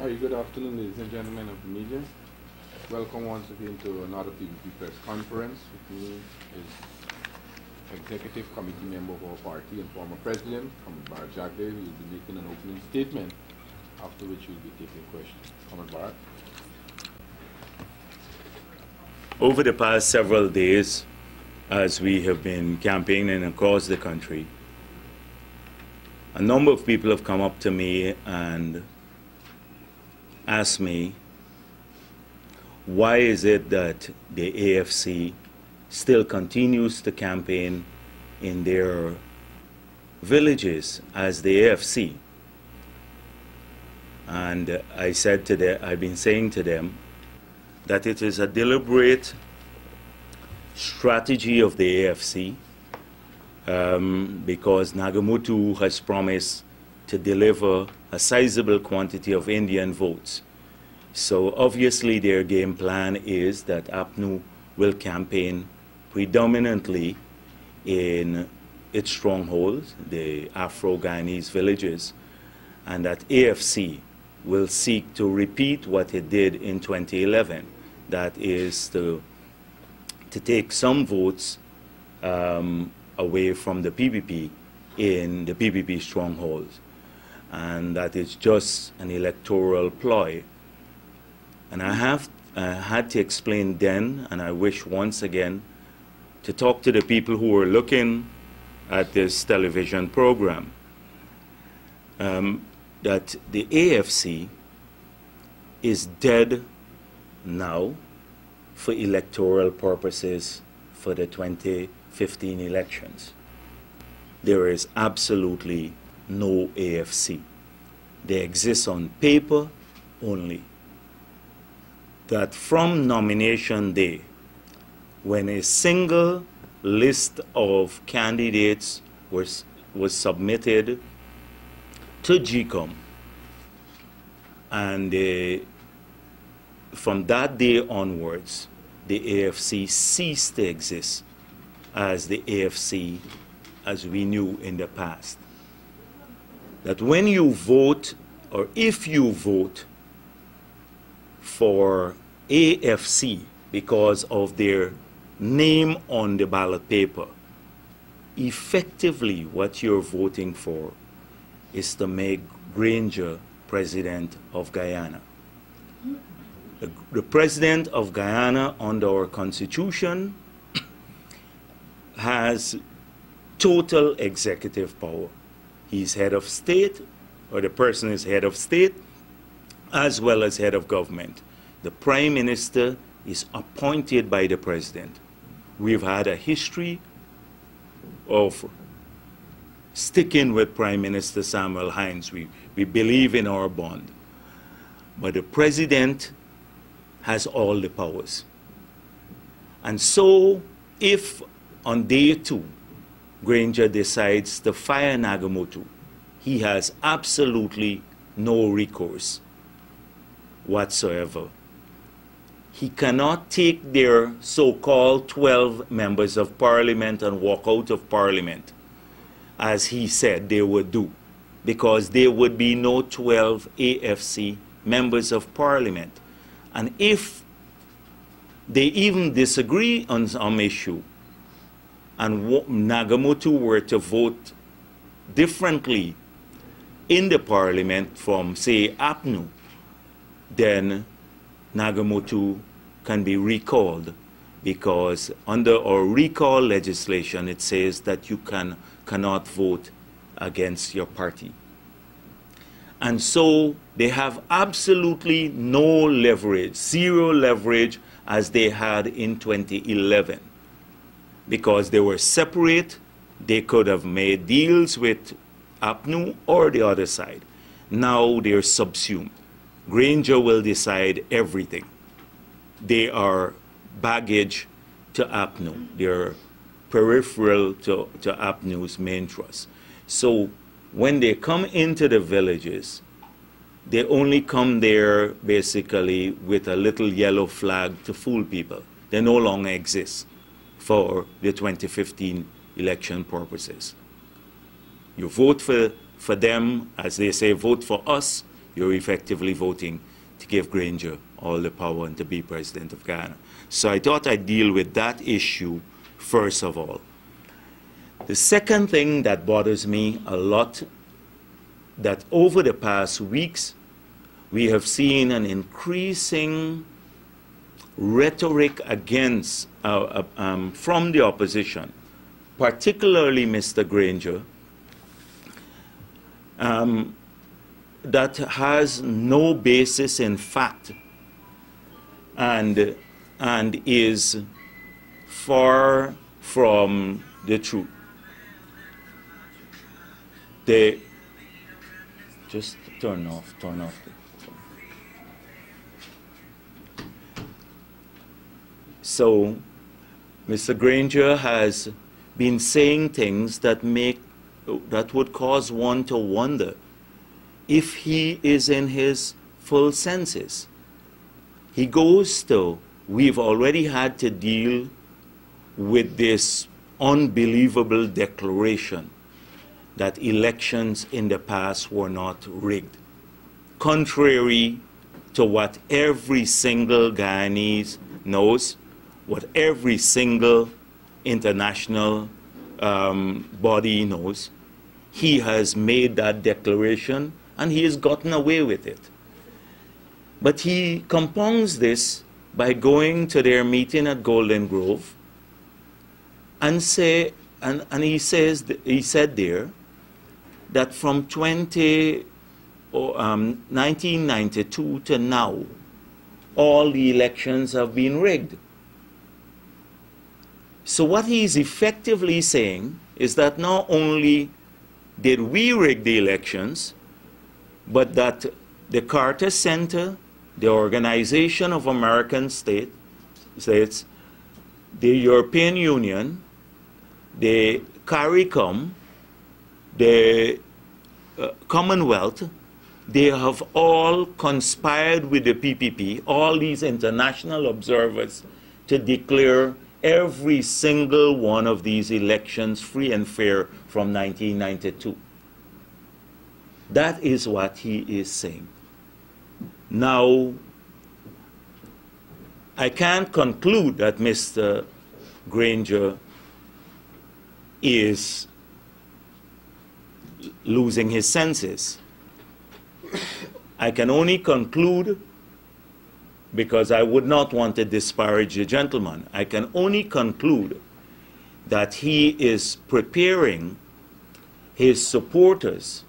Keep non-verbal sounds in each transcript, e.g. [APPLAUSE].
Hi, good afternoon, ladies and gentlemen of the media. Welcome once again to another PPP press conference. With me is Executive Committee member of our party and former President, Comrade Bharat Jagdeo, who will be making an opening statement, after which we'll be taking questions. Comrade. Over the past several days, as we have been campaigning across the country, a number of people have come up to me and asked me why is it that the AFC still continues to campaign in their villages as the AFC. And I said to them, I've been saying to them, that it is a deliberate strategy of the AFC um, because Nagamootoo has promised to deliver a sizable quantity of Indian votes. So obviously their game plan is that APNU will campaign predominantly in its strongholds, the Afro-Guyanese villages, and that AFC will seek to repeat what it did in 2011 that is to, to take some votes um, away from the PPP in the PPP strongholds. And that is just an electoral ploy. And I have uh, had to explain then, and I wish once again, to talk to the people who were looking at this television program, um, that the AFC is dead now for electoral purposes for the 2015 elections. There is absolutely no AFC. They exist on paper only. That from nomination day, when a single list of candidates was, was submitted to GECOM, and uh, from that day onwards, the AFC ceased to exist as the AFC as we knew in the past. That when you vote, or if you vote for AFC because of their name on the ballot paper, effectively what you're voting for is to make Granger president of Guyana. The, the president of Guyana under our constitution has total executive power. He's head of state, or the person is head of state, as well as head of government. The prime minister is appointed by the president. We've had a history of sticking with Prime Minister Samuel Hinds. We, we believe in our bond. But the president has all the powers. And so, if on day two, Granger decides to fire Nagamootoo, he has absolutely no recourse whatsoever. He cannot take their so called 12 members of parliament and walk out of parliament, as he said they would do, because there would be no 12 AFC members of parliament. And if they even disagree on some issue, and Nagamootoo were to vote differently in the parliament from, say, APNU, then Nagamootoo can be recalled because under our recall legislation it says that you can, cannot vote against your party. And so they have absolutely no leverage, zero leverage as they had in 2011. Because they were separate, they could have made deals with APNU or the other side. Now they're subsumed. Granger will decide everything. They are baggage to APNU. They're peripheral to, to APNU's main trust. So when they come into the villages, they only come there basically with a little yellow flag to fool people. They no longer exist for the 2015 election purposes. You vote for, for them, as they say, vote for us, you're effectively voting to give Granger all the power and to be president of Guyana. So I thought I'd deal with that issue first of all. The second thing that bothers me a lot that over the past weeks we have seen an increasing rhetoric against uh, uh, um, from the opposition, particularly Mr. Granger, um, that has no basis in fact and, and is far from the truth. They just turn off, turn off. So, Mr. Granger has been saying things that make that would cause one to wonder if he is in his full senses. He goes to, we've already had to deal with this unbelievable declaration that elections in the past were not rigged, contrary to what every single Guyanese knows, what every single international um, body knows. He has made that declaration and he has gotten away with it. But he compounds this by going to their meeting at Golden Grove and say, and, and he says, he said there that from 20, um, 1992 to now, all the elections have been rigged. So what he is effectively saying is that not only did we rig the elections, but that the Carter Center, the Organization of American State, States, the European Union, the CARICOM, the uh, Commonwealth, they have all conspired with the PPP, all these international observers, to declare every single one of these elections free and fair from 1992. That is what he is saying. Now, I can't conclude that Mr. Granger is losing his senses. I can only conclude because I would not want to disparage the gentleman. I can only conclude that he is preparing his supporters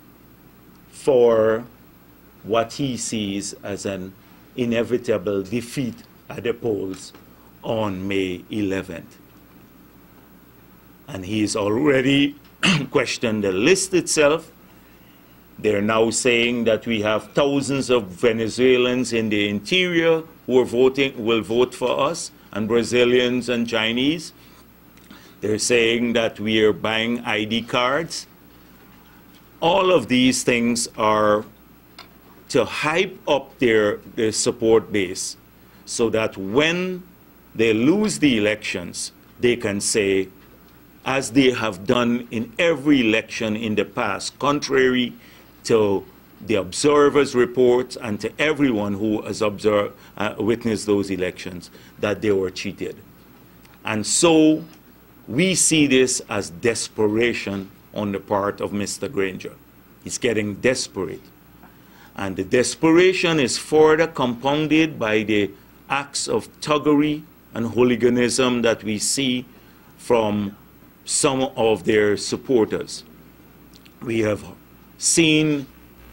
for what he sees as an inevitable defeat at the polls on May 11th. And he's already [CLEARS THROAT] questioned the list itself they're now saying that we have thousands of Venezuelans in the interior who are voting, will vote for us, and Brazilians and Chinese. They're saying that we are buying ID cards. All of these things are to hype up their, their support base so that when they lose the elections, they can say, as they have done in every election in the past, contrary to the observers' reports and to everyone who has observed, uh, witnessed those elections that they were cheated. And so we see this as desperation on the part of Mr. Granger. He's getting desperate. And the desperation is further compounded by the acts of thuggery and hooliganism that we see from some of their supporters. We have seen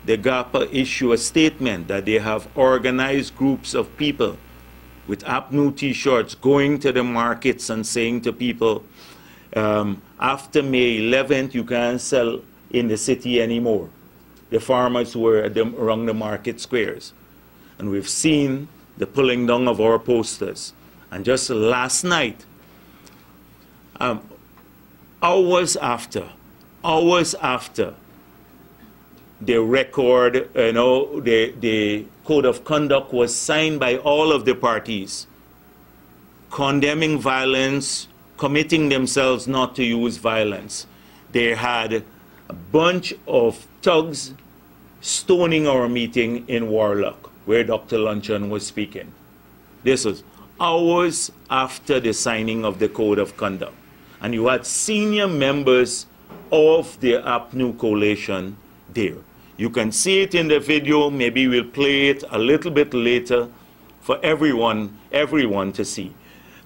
the GAPA issue a statement that they have organized groups of people with APNU t-shirts going to the markets and saying to people, um, after May 11th, you can't sell in the city anymore. The farmers were the, around the market squares. And we've seen the pulling down of our posters. And just last night, um, hours after, hours after the record, you know, the, the code of conduct was signed by all of the parties, condemning violence, committing themselves not to use violence. They had a bunch of thugs stoning our meeting in Warlock, where Dr. Luncheon was speaking. This was hours after the signing of the Code of Conduct. And you had senior members of the APNU coalition there. You can see it in the video. Maybe we'll play it a little bit later for everyone, everyone to see.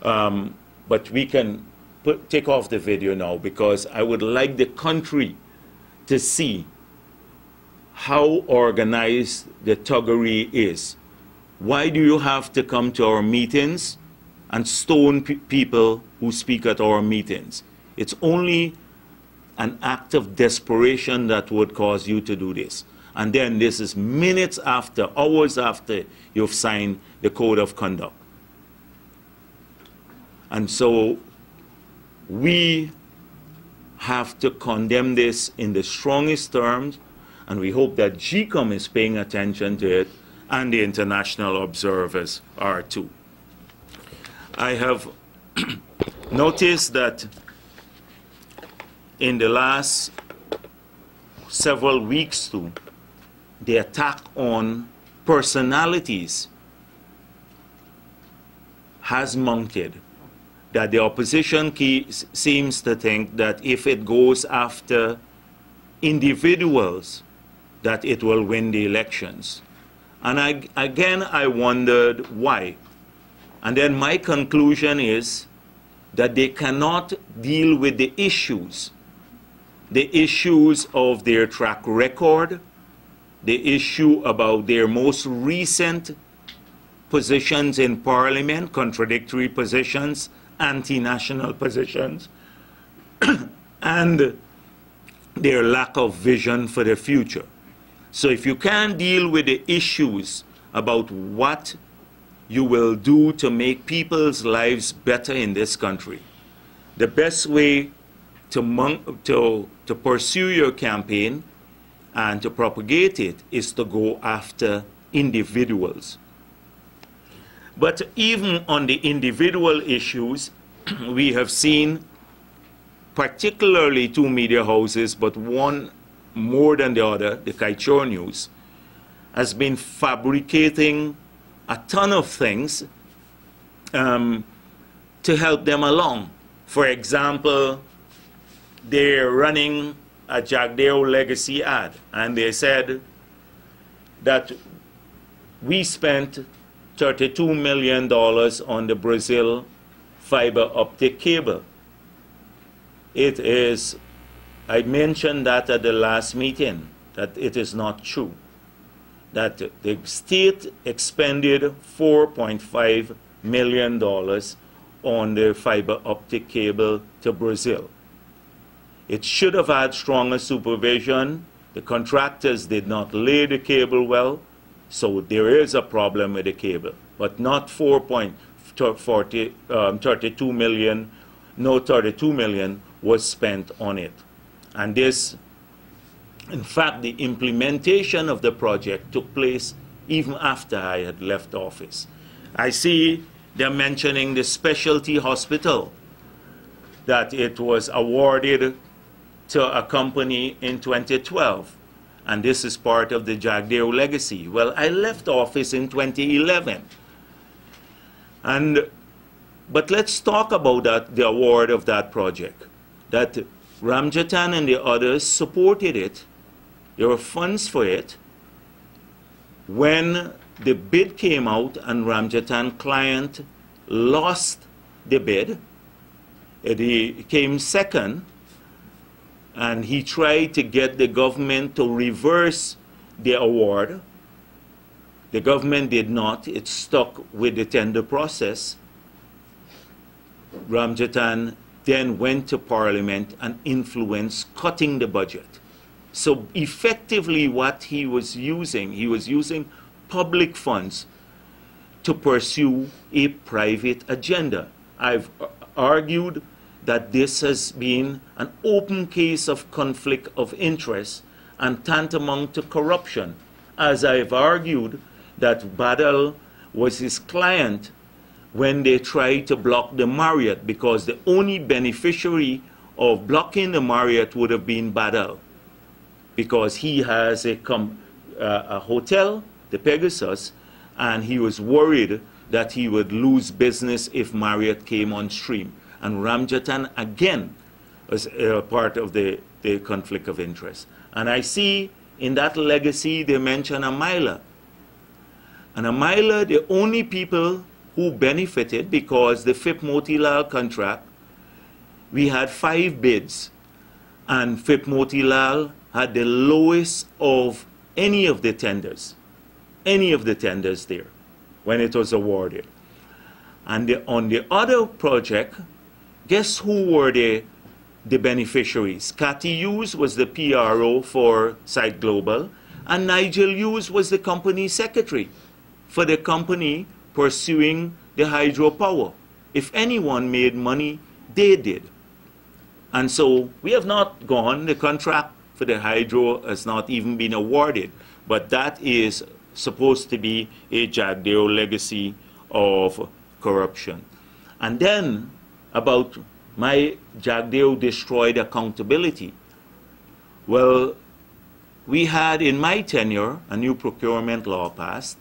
Um, but we can put, take off the video now because I would like the country to see how organized the thuggery is. Why do you have to come to our meetings and stone pe people who speak at our meetings? It's only an act of desperation that would cause you to do this. And then this is minutes after, hours after you've signed the code of conduct. And so we have to condemn this in the strongest terms, and we hope that GECOM is paying attention to it, and the international observers are too. I have [CLEARS THROAT] noticed that in the last several weeks too, the attack on personalities has mounted. That the opposition seems to think that if it goes after individuals, that it will win the elections. And I, again, I wondered why. And then my conclusion is that they cannot deal with the issues, the issues of their track record, the issue about their most recent positions in parliament, contradictory positions, anti-national positions, [CLEARS THROAT] and their lack of vision for the future. So if you can't deal with the issues about what you will do to make people's lives better in this country, the best way to, to, to pursue your campaign and to propagate it is to go after individuals. But even on the individual issues, [CLEARS THROAT] we have seen particularly two media houses, but one more than the other, the Kaieteur News, has been fabricating a ton of things um, to help them along. For example, they're running a Jagdeo legacy ad, and they said that we spent $32 million on the Brazil fiber optic cable. It is, I mentioned that at the last meeting, that it is not true. That the state expended $4.5 million on the fiber optic cable to Brazil. It should have had stronger supervision. The contractors did not lay the cable well, so there is a problem with the cable, but not 4.32 um, million, no 32 million was spent on it. And this, in fact, the implementation of the project took place even after I had left office. I see they're mentioning the specialty hospital, that it was awarded to a company in 2012. And this is part of the Jagdeo legacy. Well, I left office in 2011. And, but let's talk about that, the award of that project. That Ramjattan and the others supported it. There were funds for it. When the bid came out and Ramjattan client lost the bid, it he came second, and he tried to get the government to reverse the award. The government did not. It stuck with the tender process. Ramjattan then went to parliament and influenced cutting the budget. So effectively what he was using, he was using public funds to pursue a private agenda. I've uh, argued that this has been an open case of conflict of interest and tantamount to corruption, as I've argued that Badal was his client when they tried to block the Marriott because the only beneficiary of blocking the Marriott would have been Badal because he has a uh, a hotel, the Pegasus, and he was worried that he would lose business if Marriott came on stream. And Ramjattan again was uh, part of the, the conflict of interest. And I see in that legacy they mention Amaila. And Amaila, the only people who benefited because the FIP Motilal contract, we had five bids, and FIP Motilal had the lowest of any of the tenders, any of the tenders there when it was awarded. And the, on the other project, guess who were the, the beneficiaries? Cathy Hughes was the PRO for Sithe Global, and Nigel Hughes was the company secretary for the company pursuing the hydropower. If anyone made money, they did. And so we have not gone, the contract for the hydro has not even been awarded. But that is supposed to be a Jagdeo legacy of corruption. And then about my Jagdeo destroyed accountability. Well, we had in my tenure a new procurement law passed,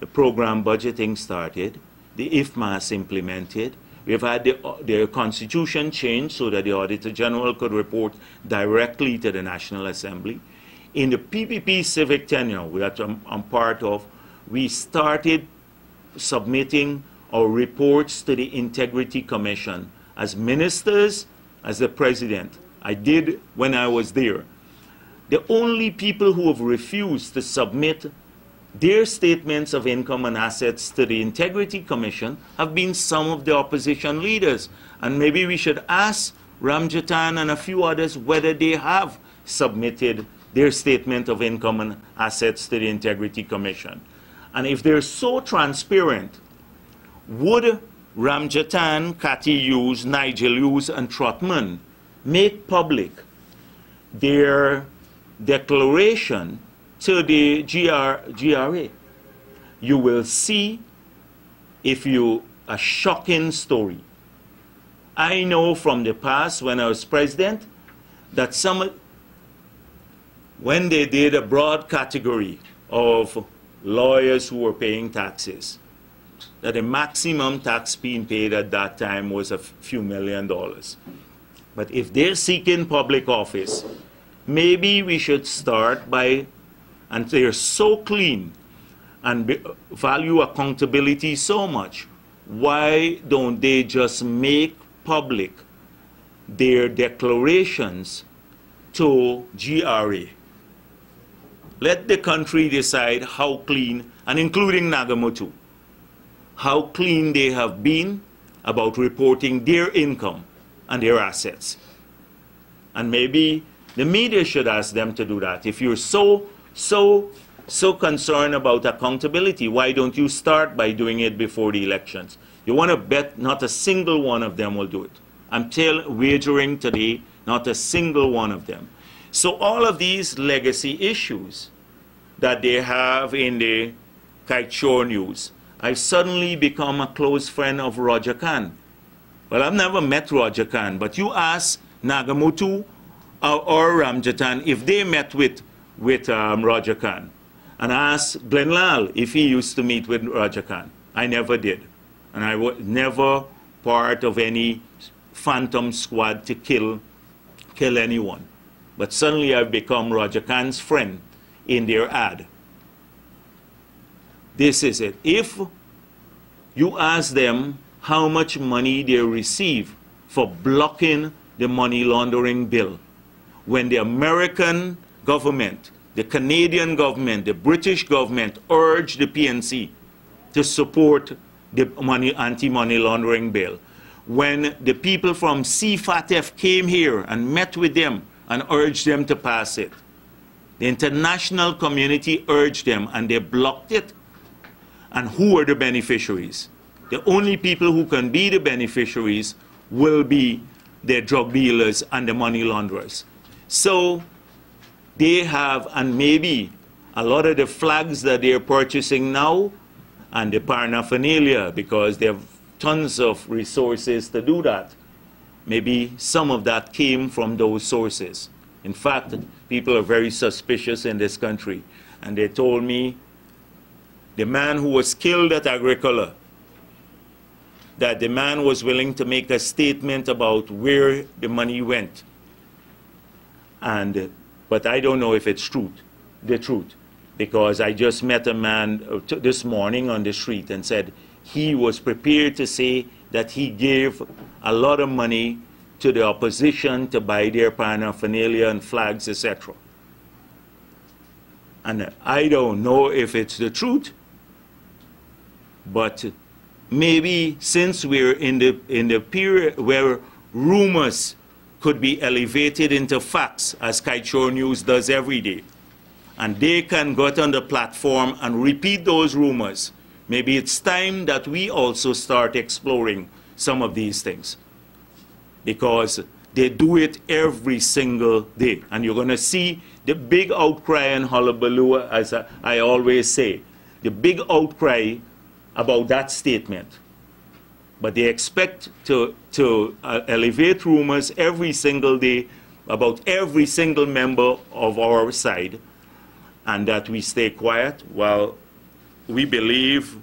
the program budgeting started, the IFMAS implemented, We've had the, the constitution changed so that the Auditor General could report directly to the National Assembly. In the PPP civic tenure that I'm, I'm part of, we started submitting our reports to the Integrity Commission as ministers, as the president. I did when I was there. The only people who have refused to submit their statements of income and assets to the Integrity Commission have been some of the opposition leaders. And maybe we should ask Ramjattan and a few others whether they have submitted their statement of income and assets to the Integrity Commission. And if they're so transparent, would Ramjattan, Cathy Hughes, Nigel Hughes, and Trotman make public their declaration to the GR, GRA, you will see if you a shocking story. I know from the past when I was president that some when they did a broad category of lawyers who were paying taxes, that the maximum tax being paid at that time was a few million dollars. But if they're seeking public office, maybe we should start by and they are so clean and be, value accountability so much, why don't they just make public their declarations to GRA? Let the country decide how clean, and including Nagamootoo, how clean they have been about reporting their income and their assets. And maybe the media should ask them to do that. If you're so so, so concerned about accountability, why don't you start by doing it before the elections? You want to bet not a single one of them will do it. I'm tell, wagering today, not a single one of them. So all of these legacy issues that they have in the Shore news, I've suddenly become a close friend of Roger Khan. Well, I've never met Roger Khan, but you ask Nagamootoo or, or Ramjattan if they met with with um, Roger Khan and I asked Glenn Lall if he used to meet with Roger Khan. I never did. And I was never part of any phantom squad to kill, kill anyone. But suddenly I've become Roger Khan's friend in their ad. This is it. If you ask them how much money they receive for blocking the money laundering bill, when the American government, the Canadian government, the British government urged the PNC to support the money, anti-money laundering bill. When the people from CFATF came here and met with them and urged them to pass it, the international community urged them and they blocked it. And who are the beneficiaries? The only people who can be the beneficiaries will be the drug dealers and the money launderers. So they have, and maybe a lot of the flags that they're purchasing now and the paraphernalia, because they have tons of resources to do that. Maybe some of that came from those sources. In fact, people are very suspicious in this country. and they told me the man who was killed at Agricola, that the man was willing to make a statement about where the money went. And, but I don't know if it's truth, the truth, because I just met a man uh, this morning on the street and said he was prepared to say that he gave a lot of money to the opposition to buy their paraphernalia and flags, etc. And I don't know if it's the truth, but maybe since we're in the, in the period where rumors could be elevated into facts, as Kaieteur News does every day, and they can get on the platform and repeat those rumors, maybe it's time that we also start exploring some of these things. Because they do it every single day. And you're going to see the big outcry and hullabaloo, as I always say, the big outcry about that statement. But they expect to, to uh, elevate rumors every single day about every single member of our side and that we stay quiet. Well, we believe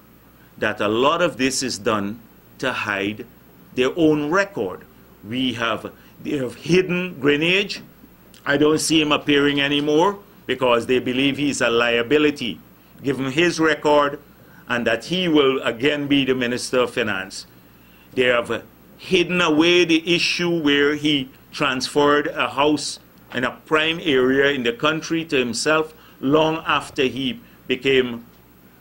that a lot of this is done to hide their own record. We have, they have hidden Greenidge. I don't see him appearing anymore because they believe he's a liability, given his record, and that he will again be the Minister of Finance. They have hidden away the issue where he transferred a house in a prime area in the country to himself long after he became,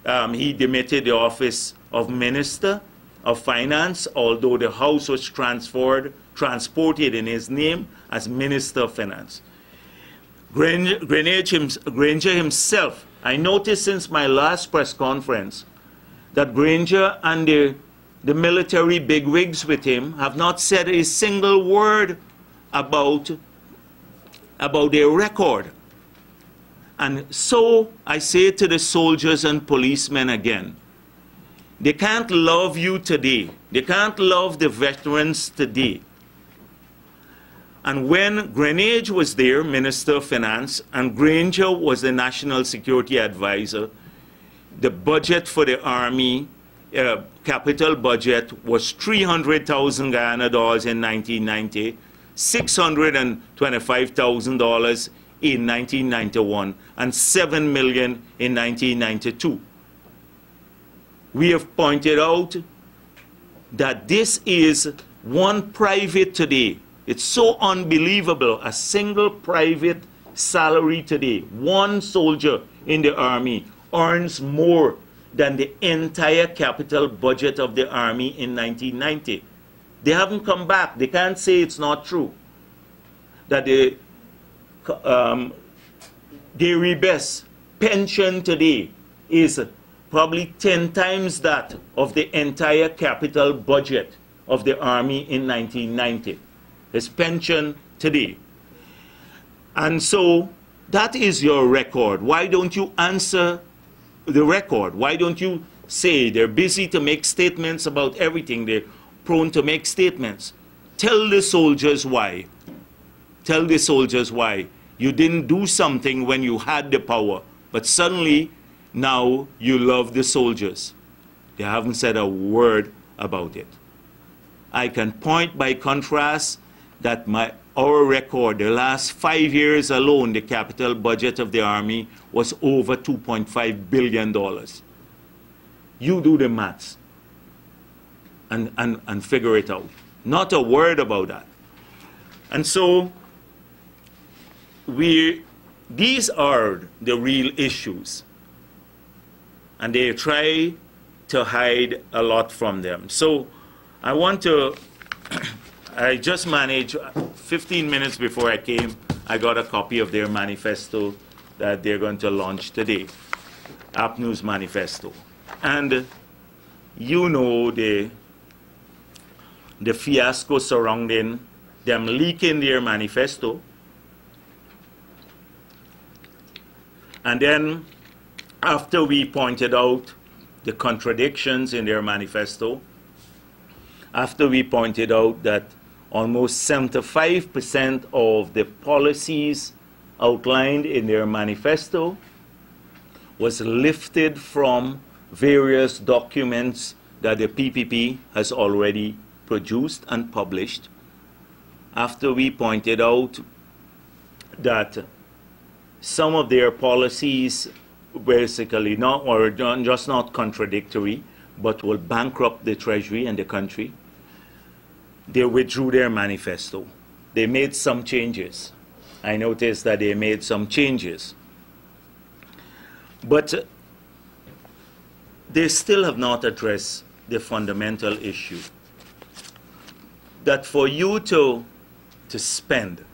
um, he demitted the office of Minister of Finance, although the house was transferred, transported in his name as Minister of Finance. Granger, Granger himself, I noticed since my last press conference that Granger and the, the military bigwigs with him have not said a single word about, about their record. And so I say to the soldiers and policemen again, they can't love you today. They can't love the veterans today. And when Greenidge was there, Minister of Finance, and Granger was the National Security Advisor, the budget for the Army, uh, capital budget, was 300,000 Guyana dollars in 1990, $625,000 in 1991, and 7 million in 1992. We have pointed out that this is one private today. It's so unbelievable, a single private salary today, one soldier in the army earns more than the entire capital budget of the Army in 1990. They haven't come back. They can't say it's not true. That the um, Gary Best pension today is probably 10 times that of the entire capital budget of the Army in 1990. His pension today. And so that is your record. Why don't you answer the record. Why don't you say they're busy to make statements about everything? They're prone to make statements. Tell the soldiers why. Tell the soldiers why. You didn't do something when you had the power, but suddenly now you love the soldiers. They haven't said a word about it. I can point by contrast that my, our record, the last five years alone, the capital budget of the Army was over $2.5 billion. You do the maths and, and, and figure it out. Not a word about that. And so, we, these are the real issues. And they try to hide a lot from them. So, I want to I just managed, 15 minutes before I came, I got a copy of their manifesto that they're going to launch today, APNU's manifesto. And you know the, the fiasco surrounding them leaking their manifesto. And then, after we pointed out the contradictions in their manifesto, after we pointed out that almost 75% of the policies outlined in their manifesto was lifted from various documents that the PPP has already produced and published. After we pointed out that some of their policies basically not or just not contradictory but will bankrupt the treasury and the country they withdrew their manifesto. They made some changes. I noticed that they made some changes. But uh, they still have not addressed the fundamental issue that for you to to spend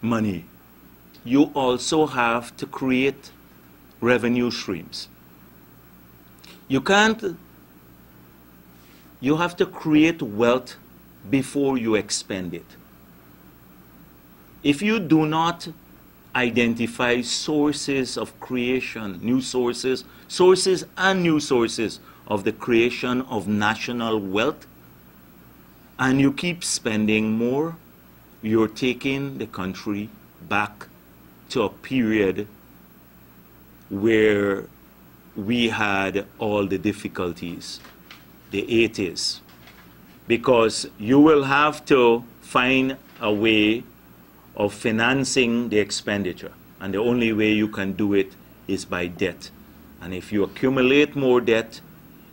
money you also have to create revenue streams. You can't, you have to create wealth before you expend it. If you do not identify sources of creation, new sources, sources and new sources of the creation of national wealth, and you keep spending more, you're taking the country back to a period where we had all the difficulties, the 80s, because you will have to find a way of financing the expenditure. And the only way you can do it is by debt. And if you accumulate more debt,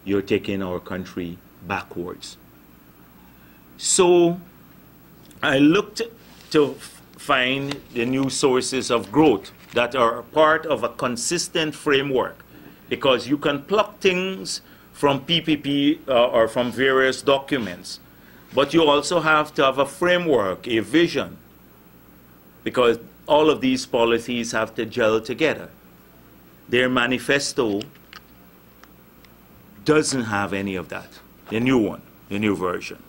you're taking our country backwards. So I looked to find the new sources of growth that are part of a consistent framework because you can pluck things from PPP uh, or from various documents, but you also have to have a framework, a vision, because all of these policies have to gel together. Their manifesto doesn't have any of that, the new one, the new version.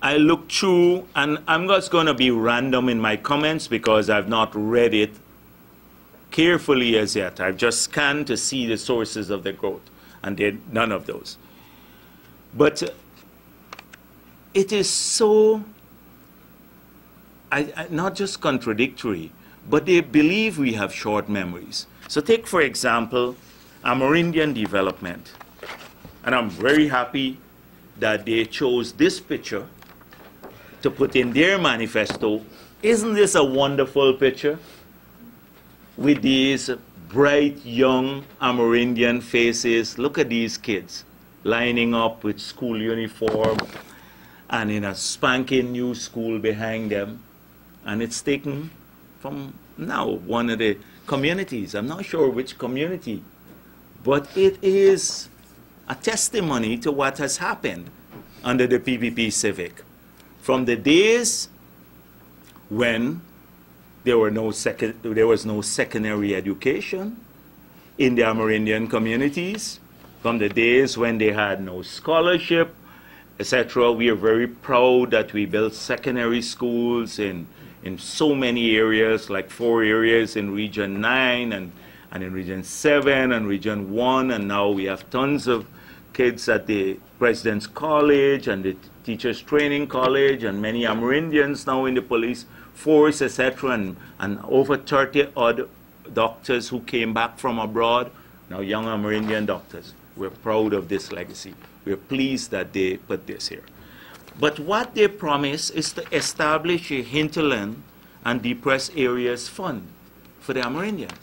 I looked through, and I'm just going to be random in my comments because I've not read it carefully as yet. I've just scanned to see the sources of the growth, and there none of those. But uh, it is so, I, I, not just contradictory, but they believe we have short memories. So take, for example, Amerindian development. And I'm very happy that they chose this picture to put in their manifesto. Isn't this a wonderful picture? With these bright young Amerindian faces. Look at these kids lining up with school uniform and in a spanking new school behind them. And it's taken from now one of the communities. I'm not sure which community, but it is a testimony to what has happened under the PPP Civic from the days when there, were no second, there was no secondary education in the Amerindian communities, from the days when they had no scholarship, etc. We are very proud that we built secondary schools in, in so many areas, like four areas in Region 9 and, and in Region 7 and Region 1, and now we have tons of kids at the President's College and the Teachers Training College, and many Amerindians now in the police force, etc., and, and over 30 odd doctors who came back from abroad, now young Amerindian doctors. We're proud of this legacy. We're pleased that they put this here. But what they promise is to establish a hinterland and depressed areas fund for the Amerindians.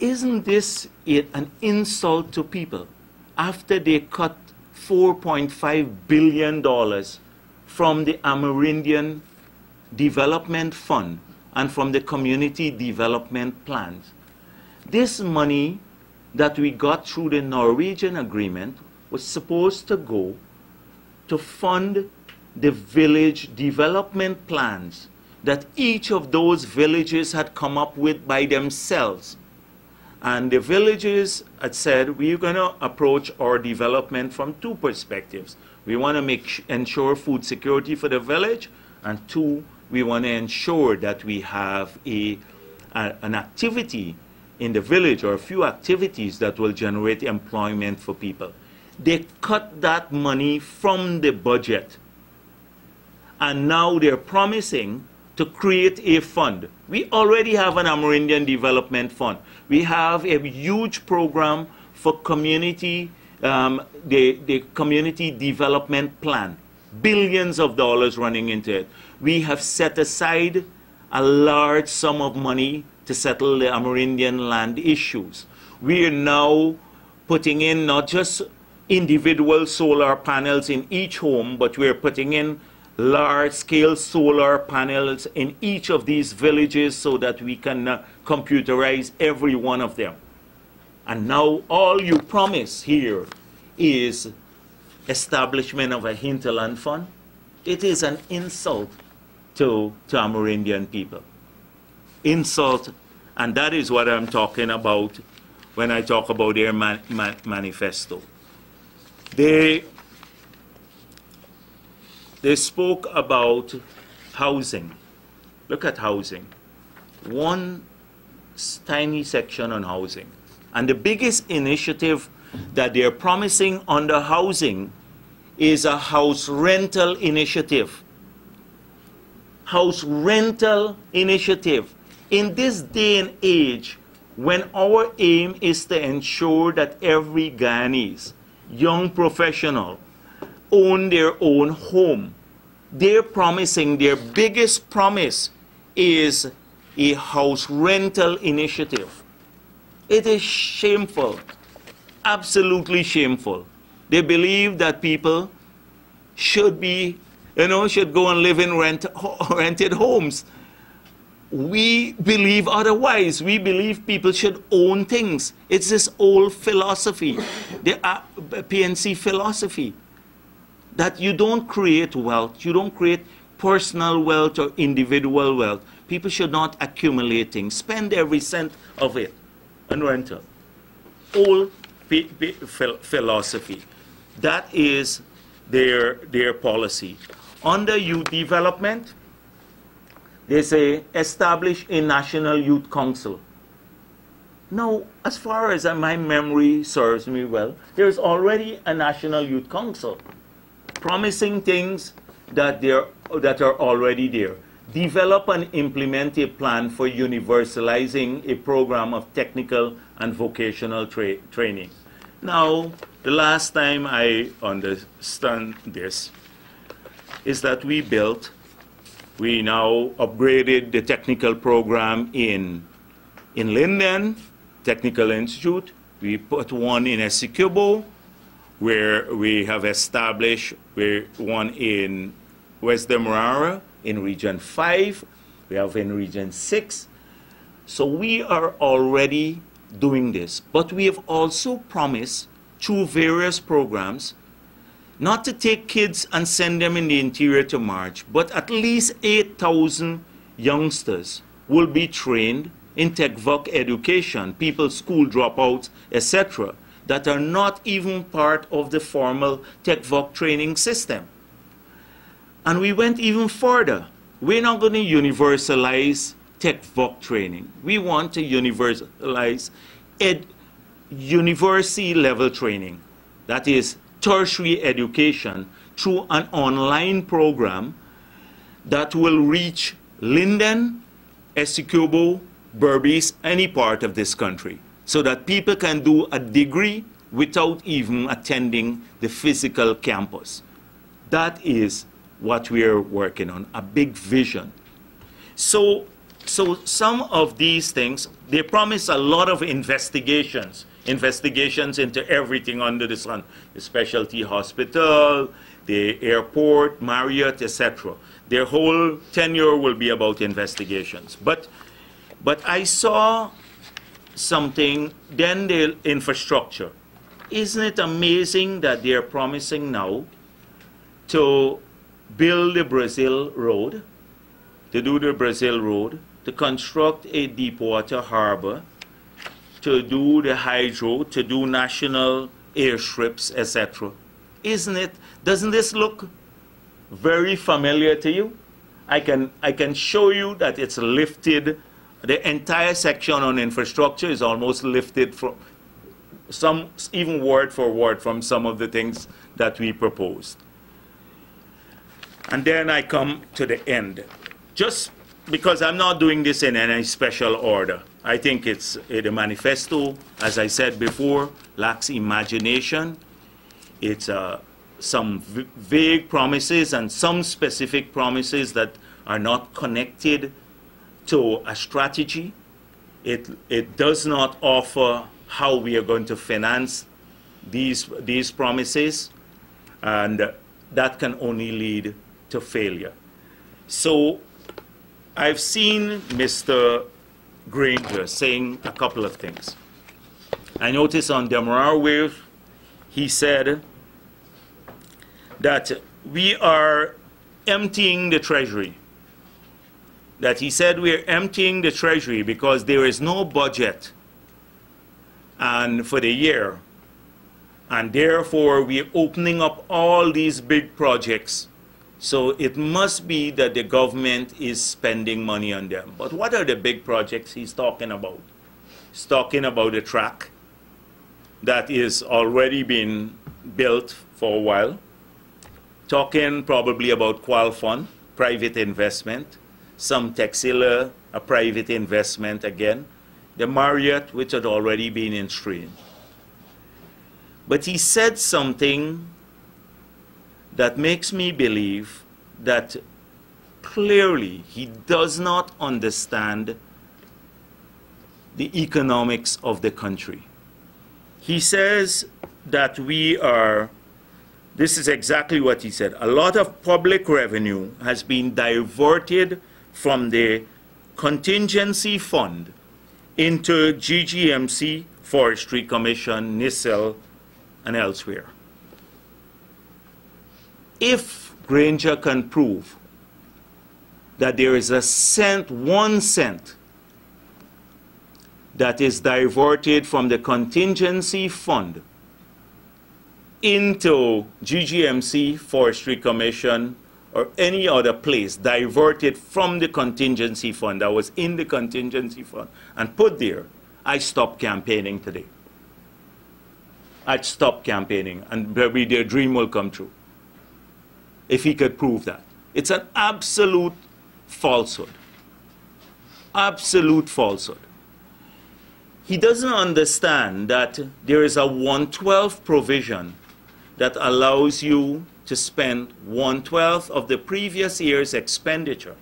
Isn't this an insult to people after they cut $4.5 billion from the Amerindian Development Fund and from the community development plans. This money that we got through the Norwegian agreement was supposed to go to fund the village development plans that each of those villages had come up with by themselves and the villages had said, we're going to approach our development from two perspectives. We want to make ensure food security for the village, and two, we want to ensure that we have a, a, an activity in the village or a few activities that will generate employment for people. They cut that money from the budget. And now they're promising to create a fund. We already have an Amerindian Development Fund. We have a huge program for community, um, the, the community development plan, billions of dollars running into it. We have set aside a large sum of money to settle the Amerindian land issues. We are now putting in not just individual solar panels in each home, but we're putting in large-scale solar panels in each of these villages so that we can uh, computerize every one of them. And now all you promise here is establishment of a hinterland fund. It is an insult to, to Amerindian people. Insult, and that is what I'm talking about when I talk about their man, man, manifesto. They, they spoke about housing. Look at housing. One tiny section on housing. And the biggest initiative that they're promising under housing is a house rental initiative. House rental initiative. In this day and age, when our aim is to ensure that every Guyanese young professional own their own home. They're promising, their biggest promise is a house rental initiative. It is shameful, absolutely shameful. They believe that people should be, you know, should go and live in rent, [LAUGHS] rented homes we believe otherwise. We believe people should own things. It's this old philosophy, the uh, PNC philosophy, that you don't create wealth, you don't create personal wealth or individual wealth. People should not accumulate things. Spend every cent of it on rental. Old philosophy. That is their, their policy. Under youth development, they say establish a national youth council. Now, as far as my memory serves me well, there's already a national youth council promising things that, that are already there. Develop and implement a plan for universalizing a program of technical and vocational tra training. Now, the last time I understand this is that we built we now upgraded the technical program in, in Linden Technical Institute. We put one in Essequibo, where we have established one in West Demerara in Region 5. We have in Region 6. So we are already doing this. But we have also promised through various programs not to take kids and send them in the interior to march, but at least 8,000 youngsters will be trained in TechVoc education, people school dropouts, etc., that are not even part of the formal TechVoc training system. And we went even further. We're not going to universalize TechVoc training. We want to universalize ed university level training. That is tertiary education through an online program that will reach Linden, Essequibo, Berbice, any part of this country, so that people can do a degree without even attending the physical campus. That is what we are working on, a big vision. So, so some of these things, they promise a lot of investigations investigations into everything under the sun the specialty hospital, the airport, Marriott, etc. Their whole tenure will be about investigations. But, but I saw something, then the infrastructure. Isn't it amazing that they're promising now to build the Brazil Road, to do the Brazil Road, to construct a deep water harbor, to do the hydro, to do national airstrips, etc. Isn't it? Doesn't this look very familiar to you? I can, I can show you that it's lifted. The entire section on infrastructure is almost lifted from some, even word for word, from some of the things that we proposed. And then I come to the end. Just because I'm not doing this in any special order. I think it's the manifesto, as I said before, lacks imagination. It's uh, some vague promises and some specific promises that are not connected to a strategy. It, it does not offer how we are going to finance these, these promises, and that can only lead to failure. So I've seen Mr. Granger saying a couple of things. I noticed on the Demerara Wave, he said that we are emptying the treasury. That he said we're emptying the treasury because there is no budget and for the year. And therefore, we're opening up all these big projects. So it must be that the government is spending money on them. But what are the big projects he's talking about? He's talking about a track that is already been built for a while. Talking probably about Qualfon, private investment. Some Texila, a private investment again the Marriott, which had already been in strain. But he said something that makes me believe that clearly he does not understand the economics of the country. He says that we are, this is exactly what he said, a lot of public revenue has been diverted from the contingency fund into GGMC, Forestry Commission, NICIL, and elsewhere. If Granger can prove that there is a cent, one cent, that is diverted from the contingency fund into GGMC, Forestry Commission, or any other place diverted from the contingency fund that was in the contingency fund and put there, I stop campaigning today. I'd stop campaigning and maybe their dream will come true. If he could prove that. It's an absolute falsehood. Absolute falsehood. He doesn't understand that there is a 112 provision that allows you to spend one twelfth of the previous year's expenditure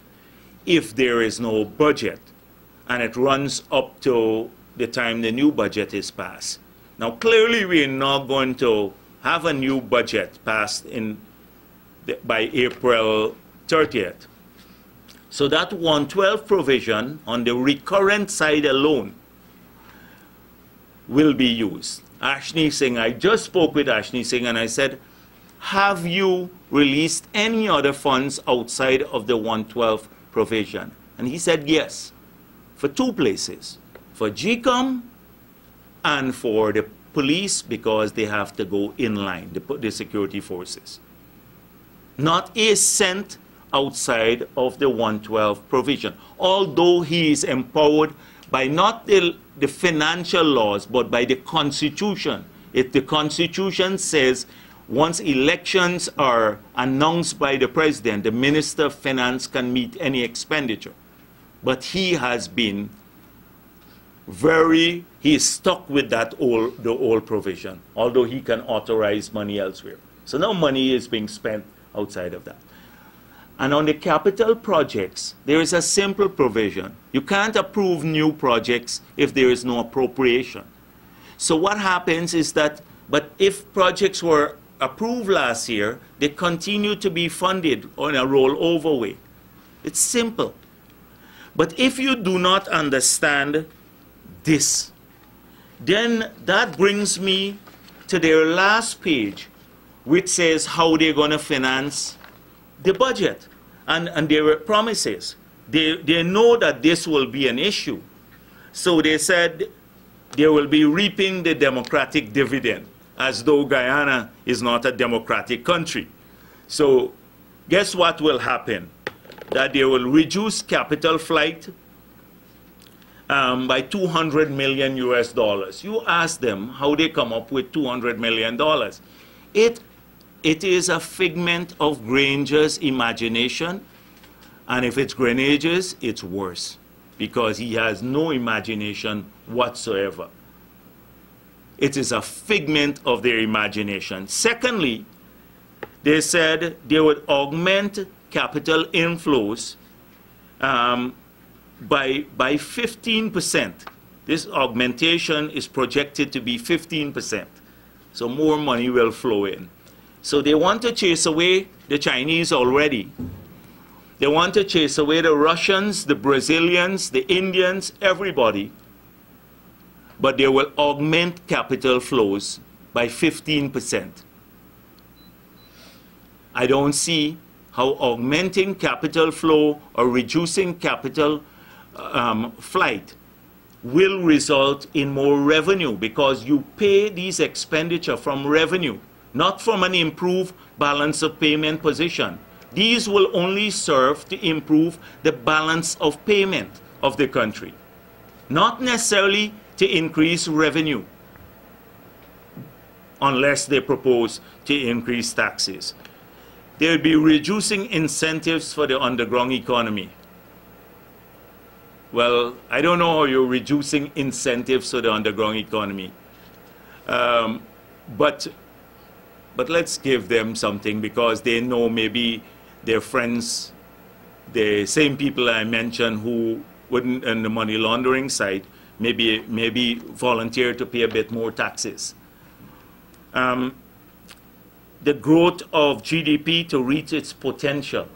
if there is no budget and it runs up to the time the new budget is passed. Now, clearly, we are not going to have a new budget passed in by April 30th. So that 112 provision on the recurrent side alone will be used. Ashni Singh, I just spoke with Ashni Singh and I said, have you released any other funds outside of the 112 provision? And he said yes, for two places, for GECOM and for the police because they have to go in line, the, the security forces. Not a cent outside of the 112 provision, although he is empowered by not the, the financial laws, but by the Constitution. If the Constitution says once elections are announced by the president, the Minister of Finance can meet any expenditure. But he has been very, he is stuck with that old, the old provision, although he can authorize money elsewhere. So now money is being spent outside of that. And on the capital projects, there is a simple provision. You can't approve new projects if there is no appropriation. So what happens is that, but if projects were approved last year, they continue to be funded on a rollover way. It's simple. But if you do not understand this, then that brings me to their last page, which says how they're going to finance the budget and, and their promises. They, they know that this will be an issue. So they said they will be reaping the democratic dividend as though Guyana is not a democratic country. So, guess what will happen? That they will reduce capital flight um, by 200 million US dollars. You ask them how they come up with 200 million dollars. It, it is a figment of Granger's imagination And if it's Granger's, it's worse because he has no imagination whatsoever. It is a figment of their imagination. Secondly, they said they would augment capital inflows um, by, by 15%. This augmentation is projected to be 15%. So more money will flow in. So they want to chase away the Chinese already. They want to chase away the Russians, the Brazilians, the Indians, everybody. But they will augment capital flows by 15%. I don't see how augmenting capital flow or reducing capital um, flight will result in more revenue because you pay these expenditure from revenue, not from an improved balance of payment position. These will only serve to improve the balance of payment of the country, not necessarily to increase revenue, unless they propose to increase taxes. They'll be reducing incentives for the underground economy. Well, I don't know how you're reducing incentives for the underground economy. Um, but, but let's give them something because they know maybe their friends, the same people I mentioned who wouldn't, on the money laundering side, maybe, maybe volunteer to pay a bit more taxes. Um, the growth of GDP to reach its potential.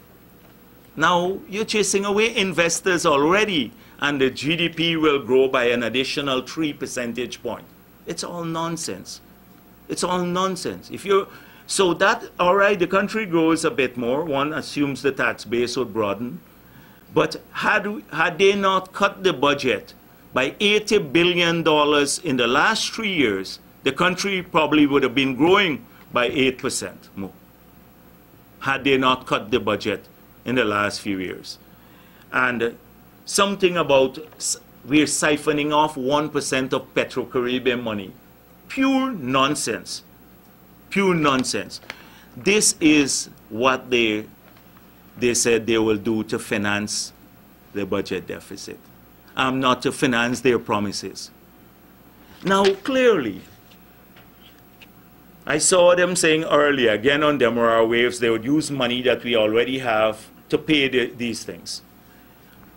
Now, you're chasing away investors already, and the GDP will grow by an additional 3 percentage point. It's all nonsense. It's all nonsense. If you so that, all right, the country grows a bit more. One assumes the tax base would broaden. But had, had they not cut the budget by $80 billion in the last three years, the country probably would have been growing by 8% more. Had they not cut the budget in the last few years. And something about we're siphoning off 1% of PetroCaribe money. Pure nonsense pure nonsense. This is what they, they said they will do to finance the budget deficit, um, not to finance their promises. Now, clearly, I saw them saying earlier, again on Demerara Waves, they would use money that we already have to pay the, these things.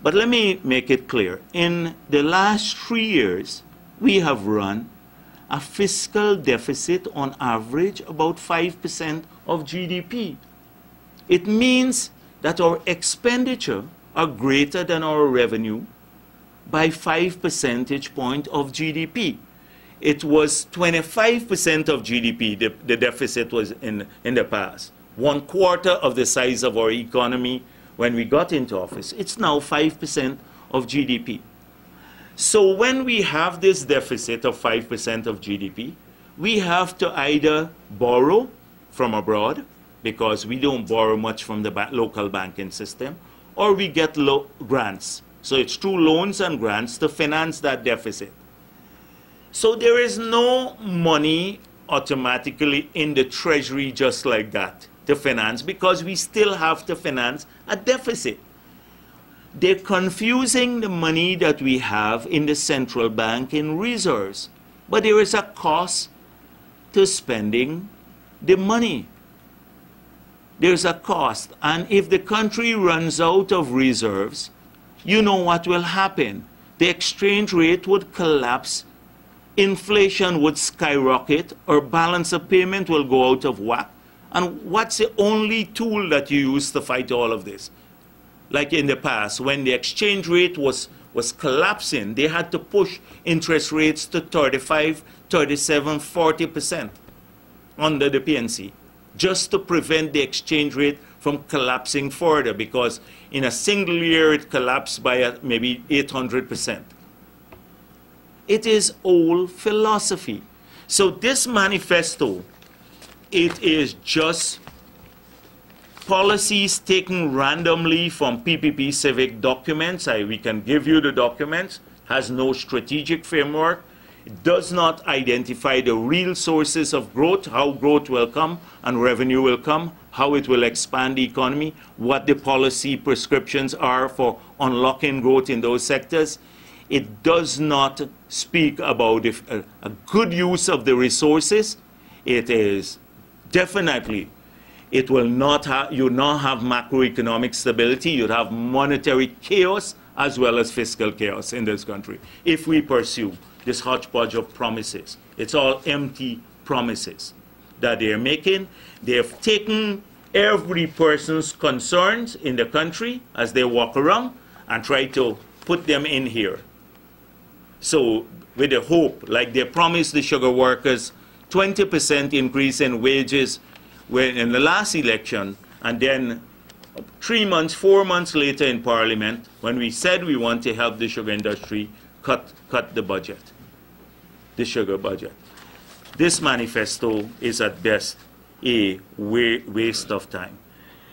But let me make it clear. In the last three years, we have run a fiscal deficit on average about 5% of GDP. It means that our expenditure are greater than our revenue by 5 percentage point of GDP. It was 25% of GDP, the, the deficit was in, in the past. One quarter of the size of our economy when we got into office. It's now 5% of GDP. So when we have this deficit of 5% of GDP, we have to either borrow from abroad, because we don't borrow much from the ba local banking system, or we get grants. So it's through loans and grants to finance that deficit. So there is no money automatically in the treasury just like that to finance because we still have to finance a deficit. They're confusing the money that we have in the central bank in reserves. But there is a cost to spending the money. There's a cost. And if the country runs out of reserves, you know what will happen. The exchange rate would collapse, inflation would skyrocket, or balance of payment will go out of whack. And what's the only tool that you use to fight all of this? Like in the past, when the exchange rate was, was collapsing, they had to push interest rates to 35, 37, 40% under the PNC just to prevent the exchange rate from collapsing further because in a single year it collapsed by a, maybe 800%. It is old philosophy. So this manifesto, it is just policies taken randomly from PPP civic documents. I, we can give you the documents, has no strategic framework. It does not identify the real sources of growth, how growth will come and revenue will come, how it will expand the economy, what the policy prescriptions are for unlocking growth in those sectors. It does not speak about a, a good use of the resources. It is definitely it will not have, you not have macroeconomic stability, you'd have monetary chaos as well as fiscal chaos in this country if we pursue this hodgepodge of promises. It's all empty promises that they're making. They've taken every person's concerns in the country as they walk around and try to put them in here. So with the hope, like they promised the sugar workers 20% increase in wages when in the last election, and then three months, four months later in Parliament, when we said we want to help the sugar industry, cut, cut the budget, the sugar budget. This manifesto is at best a wa waste of time.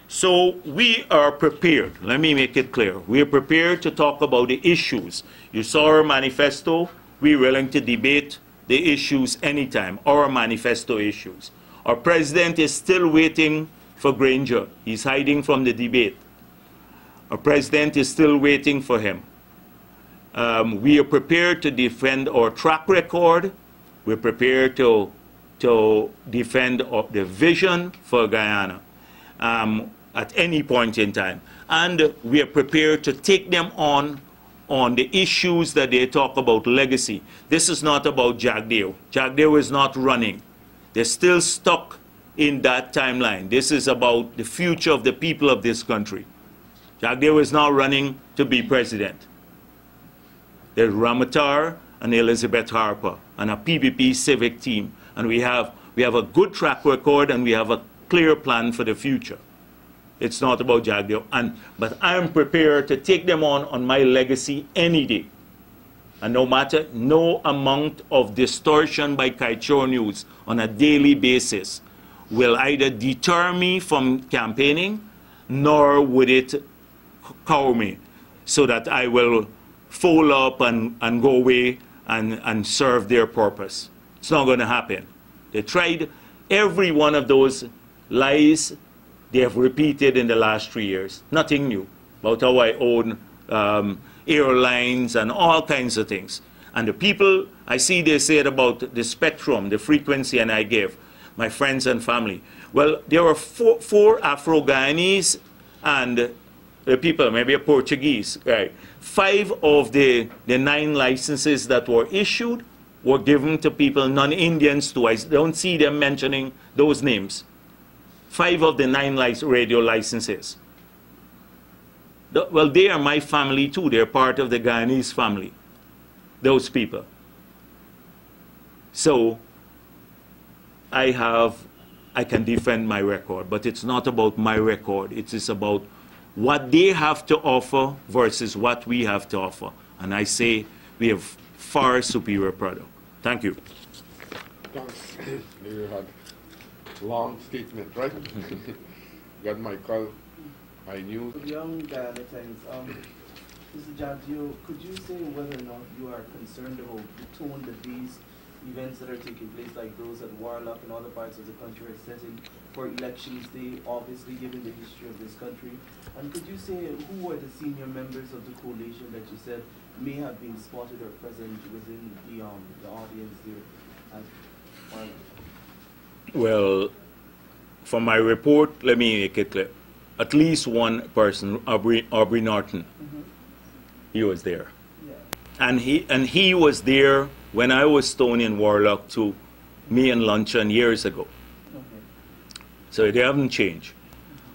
So we are prepared. Let me make it clear. We are prepared to talk about the issues. You saw our manifesto. We're willing to debate the issues anytime, our manifesto issues. Our president is still waiting for Granger. He's hiding from the debate. Our president is still waiting for him. Um, we are prepared to defend our track record. We're prepared to, to defend our, the vision for Guyana um, at any point in time. And we are prepared to take them on on the issues that they talk about legacy. This is not about Jagdeo. Jagdeo is not running. They're still stuck in that timeline. This is about the future of the people of this country. Jagdeo is now running to be president. There's Ramotar and Elizabeth Harper and a PPP civic team. And we have, we have a good track record and we have a clear plan for the future. It's not about Jagdeo. And, but I'm prepared to take them on on my legacy any day. And no matter, no amount of distortion by Kaieteur News on a daily basis will either deter me from campaigning, nor would it cow me so that I will fold up and, and go away and, and serve their purpose. It's not going to happen. They tried every one of those lies they have repeated in the last three years. Nothing new about how I own um, airlines, and all kinds of things. And the people, I see they say it about the spectrum, the frequency, and I give my friends and family. Well, there were four, four Afro-Guyanese and the people, maybe a Portuguese, right? Five of the, the nine licenses that were issued were given to people, non-Indians too. I don't see them mentioning those names. Five of the nine radio licenses. The, well, they are my family too. They're part of the Guyanese family, those people. So I have, I can defend my record, but it's not about my record. It is about what they have to offer versus what we have to offer. And I say we have far superior product. Thank you. Thanks. you had long statement, right? [LAUGHS] Got my call I knew. Young Dianetians, um, Mr. Could you say whether or not you are concerned about the tone that these events that are taking place, like those at Warlock and other parts of the country, are setting for elections day, obviously given the history of this country? And could you say who are the senior members of the coalition that you said may have been spotted or present within the, um, the audience there at Warlock? Well, from my report, let me make it clear at least one person, Aubrey, Aubrey Norton. Mm-hmm. He was there. Yeah. And, he, and he was there when I was stone in Warlock to me and luncheon years ago. Okay. So they haven't changed.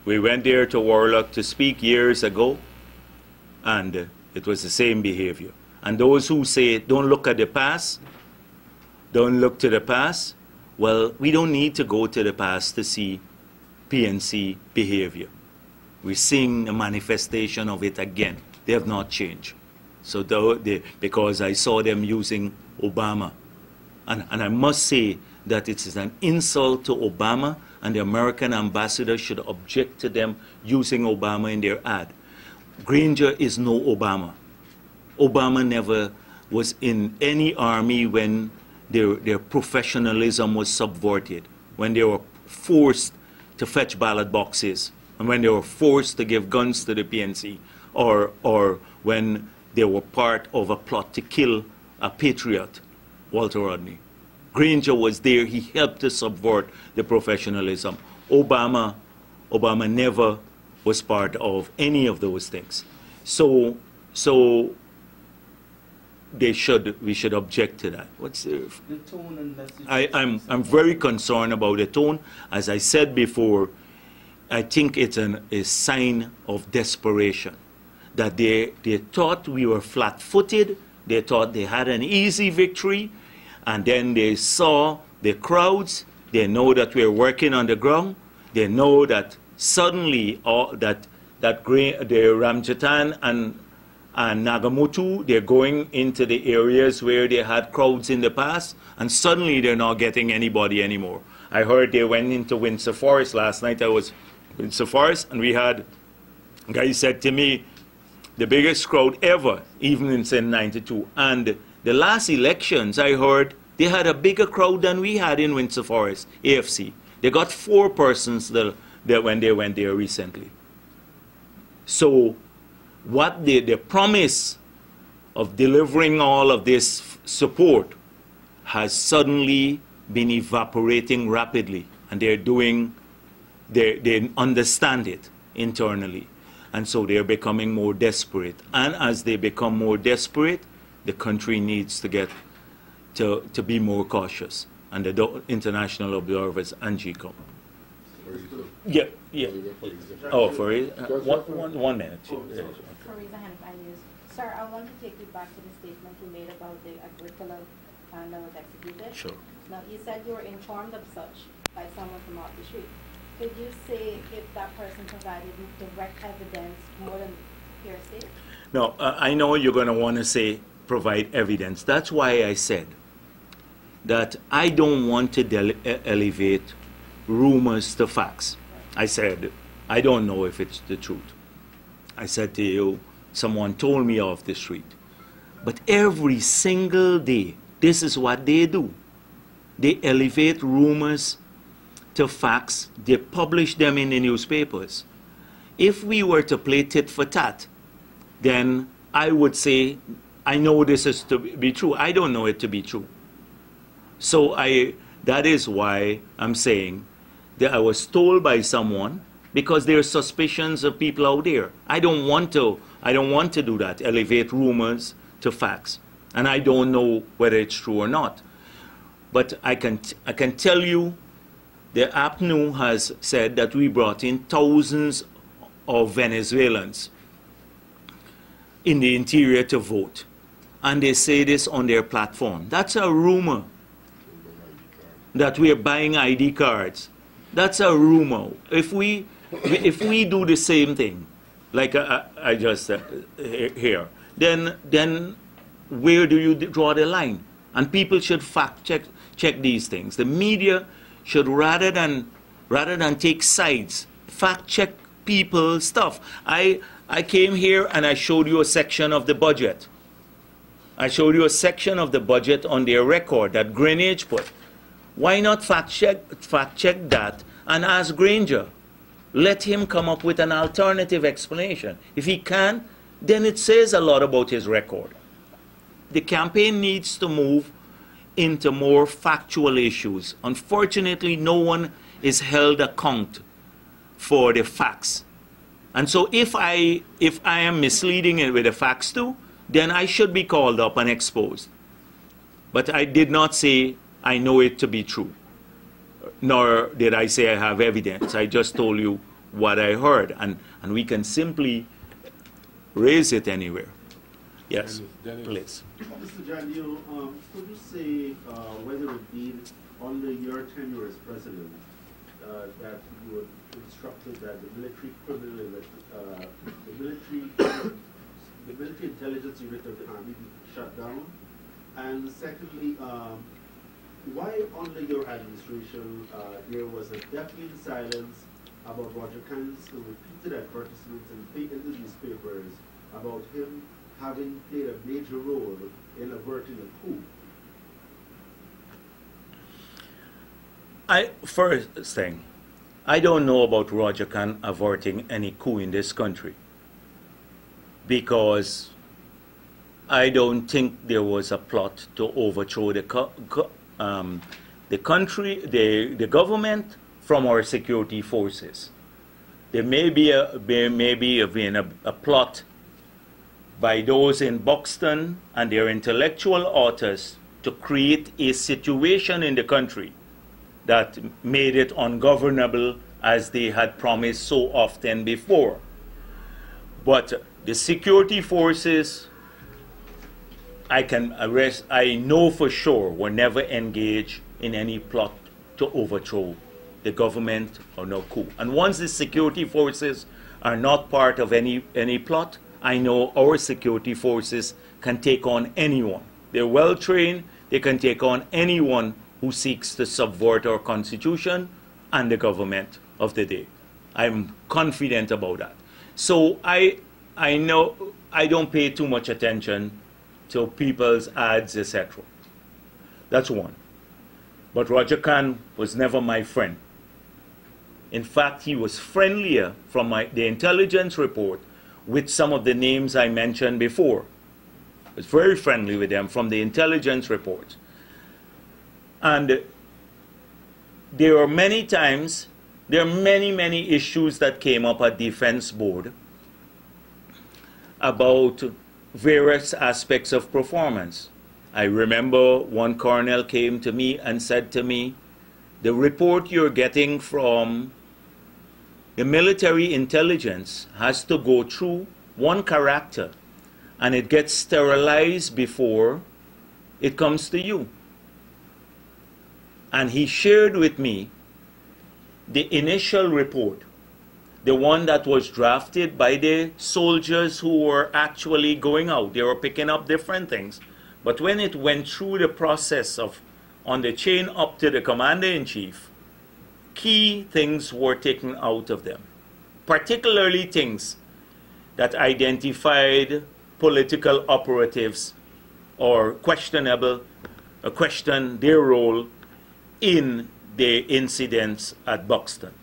We went there to Warlock to speak years ago, and uh, it was the same behavior. And those who say, don't look at the past, don't look to the past, well, we don't need to go to the past to see PNC behavior. We're seeing a manifestation of it again. They have not changed. So they, because I saw them using Obama. And, and I must say that it is an insult to Obama, and the American ambassador should object to them using Obama in their ad. Granger is no Obama. Obama never was in any army when their, their professionalism was subverted, when they were forced to fetch ballot boxes, and when they were forced to give guns to the PNC, or, or when they were part of a plot to kill a patriot, Walter Rodney. Granger was there. He helped to subvert the professionalism. Obama, Obama never was part of any of those things. So, so they should, we should object to that. What's the, The tone and message. I, I'm, I'm very concerned about the tone. As I said before, I think it's an, a sign of desperation that they, they thought we were flat footed, they thought they had an easy victory, and then they saw the crowds, they know that we're working on the ground, they know that suddenly all, that, that gra- the Ramjattan and, and Nagamootoo, they're going into the areas where they had crowds in the past, and suddenly they're not getting anybody anymore. I heard they went into Windsor Forest last night. I was in Forest, and we had guy said to me, the biggest crowd ever, even in say, 92. And the last elections, I heard they had a bigger crowd than we had in Windsor Forest, AFC. They got four persons there when they went there recently. So, what the, the promise of delivering all of this support has suddenly been evaporating rapidly, and they're doing, they, they understand it internally. And so they're becoming more desperate. And as they become more desperate, the country needs to get to, to be more cautious. And the international observers and GECOM. Or is it- Yeah, yeah. or is it for executive? Oh, for it? Uh, one, one, one minute. Oh, sorry. Sir, I want to take you back to the statement you made about the Agricola that was executed. Sure. Now, you said you were informed of such by someone from off the street. Could you say if that person provided direct evidence more than hearsay? No, uh, I know you're going to want to say provide evidence. That's why I said that I don't want to elevate rumors to facts. I said, I don't know if it's the truth. I said to you, someone told me off the street. But every single day, this is what they do. They elevate rumors to facts, they publish them in the newspapers. If we were to play tit for tat, then I would say, I know this is to be true. I don't know it to be true. So I, that is why I'm saying that I was told by someone because there are suspicions of people out there. I don't want to, I don't want to do that, elevate rumors to facts. And I don't know whether it's true or not. But I can, I can tell you the APNU has said that we brought in thousands of Venezuelans in the interior to vote. And they say this on their platform. That's a rumor that we are buying ID cards. That's a rumor. If we, if we do the same thing, like I, I just uh, said here, then, then where do you draw the line? And people should fact check, check these things. The media should, rather than, rather than take sides, fact check people stuff. I, I came here and I showed you a section of the budget. I showed you a section of the budget on their record that Greenwich put. Why not fact check, fact check that and ask Granger? Let him come up with an alternative explanation. If he can, then it says a lot about his record. The campaign needs to move into more factual issues. Unfortunately, no one is held account for the facts. And so if I, if I am misleading it with the facts too, then I should be called up and exposed. But I did not say I know it to be true, nor did I say I have evidence. I just told you what I heard, and, and we can simply raise it anywhere. Yes, Dennis, please. Mr. Jagdeo, um, could you say uh, whether be under your tenure as president uh, that you were instructed that the military criminal, uh, the military, the military intelligence unit of the army be shut down? And secondly, um, why under your administration uh, there was a deafening silence about Roger Khan's repeated advertisements in, pa- in the newspapers about him having played a major role in averting a coup. I first thing, I don't know about Roger Khan averting any coup in this country because I don't think there was a plot to overthrow the um, the country, the the government from our security forces. There may be a there may be a, a, a plot by those in Buxton and their intellectual authors to create a situation in the country that made it ungovernable as they had promised so often before. But the security forces, I can arrest, I know for sure, were never engaged in any plot to overthrow the government or no coup. And once the security forces are not part of any, any plot, I know our security forces can take on anyone. They're well trained, they can take on anyone who seeks to subvert our constitution and the government of the day. I'm confident about that. So I, I know I don't pay too much attention to people's ads, etc. That's one. But Roger Khan was never my friend. In fact, he was friendlier from my, the intelligence report with some of the names I mentioned before. I was very friendly with them from the intelligence reports. And there are many times, there are many, many issues that came up at Defense Board about various aspects of performance. I remember one colonel came to me and said to me, the report you're getting from the military intelligence has to go through one character and it gets sterilized before it comes to you. And he shared with me the initial report, the one that was drafted by the soldiers who were actually going out. They were picking up different things. But when it went through the process of on the chain up to the commander in chief, key things were taken out of them, particularly things that identified political operatives or questionable, uh, question their role in the incidents at Buxton.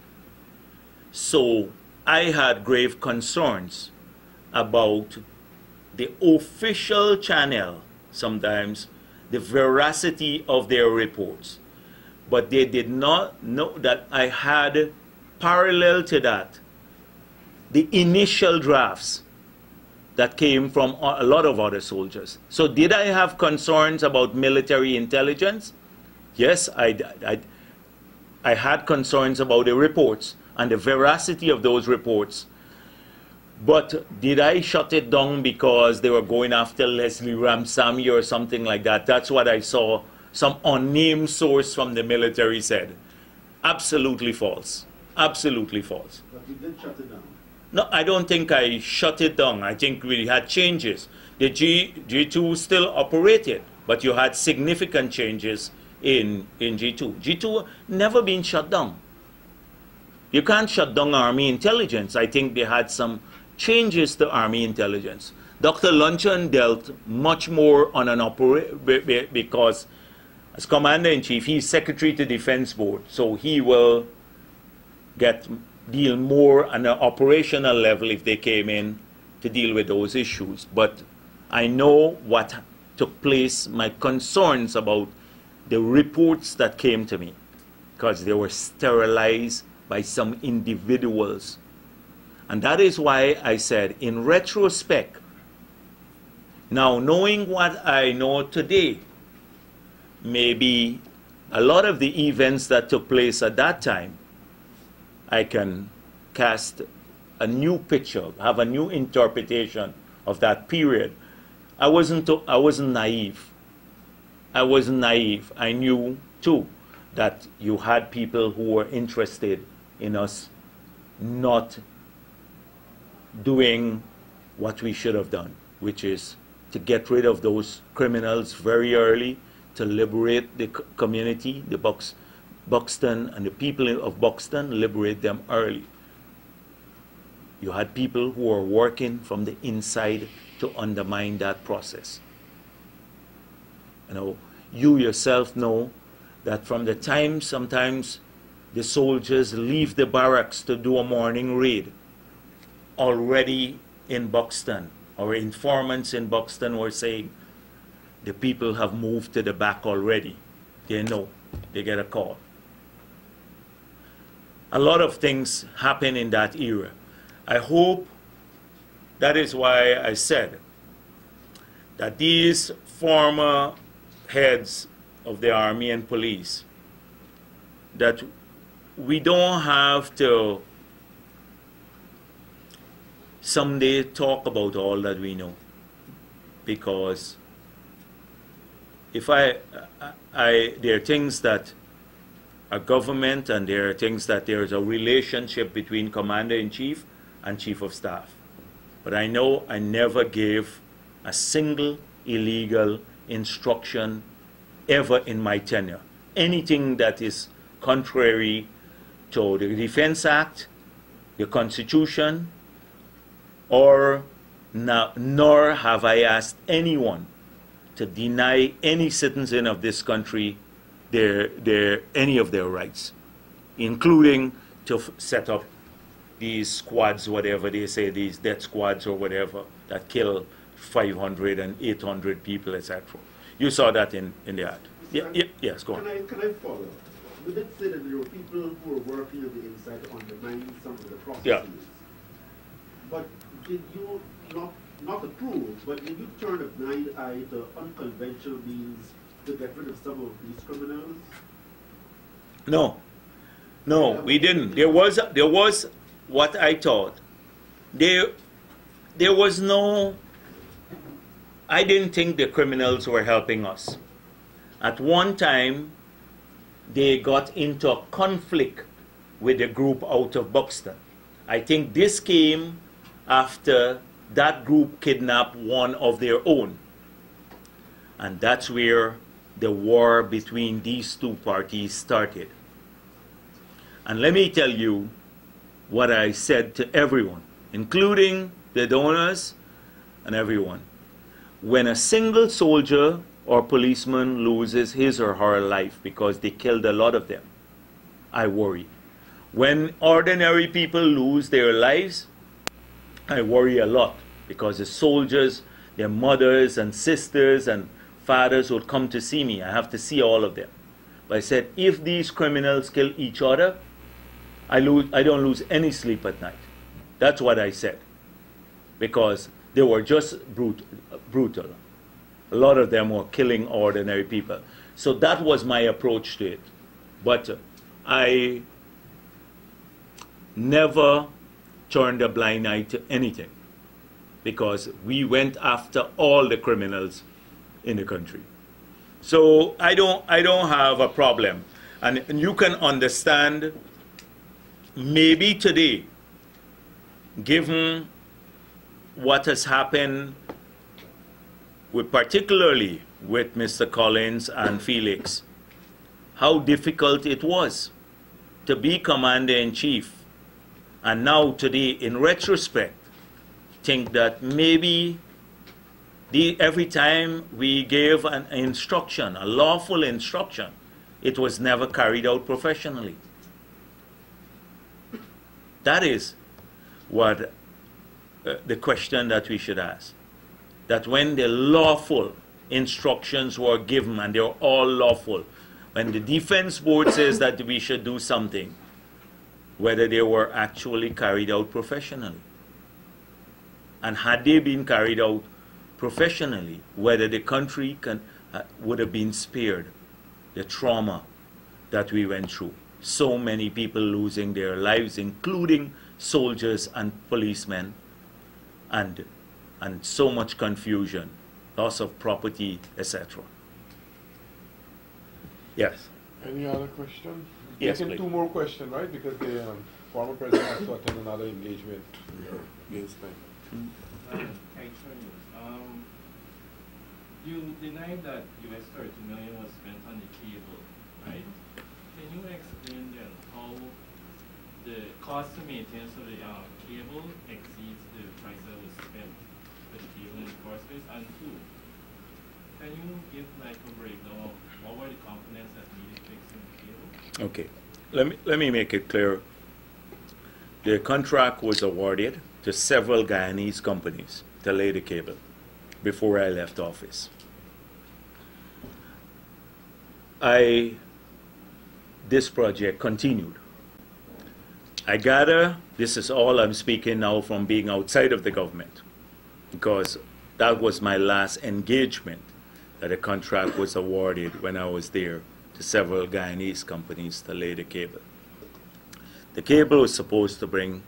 So I had grave concerns about the official channel, sometimes the veracity of their reports. But they did not know that I had, parallel to that, the initial drafts that came from a lot of other soldiers. So, did I have concerns about military intelligence? Yes, I, I, I had concerns about the reports and the veracity of those reports. But did I shut it down because they were going after Leslie Ramsammy or something like that? That's what I saw some unnamed source from the military said. Absolutely false. Absolutely false. But you did shut it down. No, I don't think I shut it down. I think we had changes. The G, G2 still operated, but you had significant changes in, in G2. G2 never been shut down. You can't shut down Army intelligence. I think they had some changes to Army intelligence. Dr. Luncheon dealt much more on an operation because as Commander in Chief, he's Secretary to Defense Board, so he will get deal more on an operational level if they came in to deal with those issues. But I know what took place, my concerns about the reports that came to me because they were sterilized by some individuals. And that is why I said, in retrospect, now knowing what I know today, maybe a lot of the events that took place at that time, I can cast a new picture, have a new interpretation of that period. I wasn't, I wasn't naive. I wasn't naive. I knew too that you had people who were interested in us not doing what we should have done, which is to get rid of those criminals very early, to liberate the community, the Bux, Buxton and the people of Buxton, liberate them early. You had people who were working from the inside to undermine that process. You know, you yourself know that from the time sometimes the soldiers leave the barracks to do a morning raid, already in Buxton, our informants in Buxton were saying the people have moved to the back already. They know, they get a call. A lot of things happen in that era. I hope that is why I said that these former heads of the army and police that we don't have to someday talk about all that we know because if I, I, there are things that a government and there are things that there is a relationship between commander in chief and chief of staff but I know I never gave a single illegal instruction ever in my tenure. Anything that is contrary to the Defense Act, the Constitution, or no, nor have I asked anyone to deny any citizen of this country their, their, any of their rights, including to set up these squads, whatever they say, these death squads or whatever, that kill 500 and 800 people, etc. You saw that in, in the ad. Yeah, yeah, yes, go on. Can I, can I follow? You did say that there were people who were working on the inside to undermine some of the processes. Yeah. But did you not, not approve, but did you turn a blind eye to unconventional means to get rid of some of these criminals? No, no, we didn't. There was, there was what I thought. There, there was no, I didn't think the criminals were helping us. At one time, they got into a conflict with the group out of Buxton. I think this came after that group kidnapped one of their own. And that's where the war between these two parties started. And let me tell you what I said to everyone, including the donors and everyone. When a single soldier or policeman loses his or her life because they killed a lot of them, I worry. When ordinary people lose their lives, I worry a lot because the soldiers, their mothers and sisters and fathers would come to see me. I have to see all of them. But I said, if these criminals kill each other, I, lose, I don't lose any sleep at night. That's what I said. Because they were just brut, brutal. A lot of them were killing ordinary people. So that was my approach to it. But I never turned a blind eye to anything because we went after all the criminals in the country. So I don't, I don't have a problem. And, and you can understand maybe today, given what has happened with particularly with Mr. Collins and Felix, how difficult it was to be commander in chief. And now today, in retrospect, think that maybe the, every time we gave an instruction, a lawful instruction, it was never carried out professionally. That is what uh, the question that we should ask. That when the lawful instructions were given, and they're all lawful, when the defense board says that we should do something, whether they were actually carried out professionally. And had they been carried out professionally, whether the country can, uh, would have been spared the trauma that we went through so many people losing their lives, including soldiers and policemen, and, and so much confusion, loss of property, etc. Yes. Any other question? Yes, Taking please. two more questions, right? Because the um, former president has to attend another engagement against them. Actually, um, you denied that US thirty million was spent on the cable, right? Can you explain then how the cost to maintain so the uh, cable exceeds the price that was spent? for the cable in the first place? And two, can you give like a breakdown of what were the components that needed fixing the cable? Okay, let me, let me make it clear. The contract was awarded to several Guyanese companies to lay the cable before I left office. I, this project continued. I gather this is all I'm speaking now from being outside of the government, because that was my last engagement that a contract was awarded when I was there to several Guyanese companies to lay the cable. The cable was supposed to bring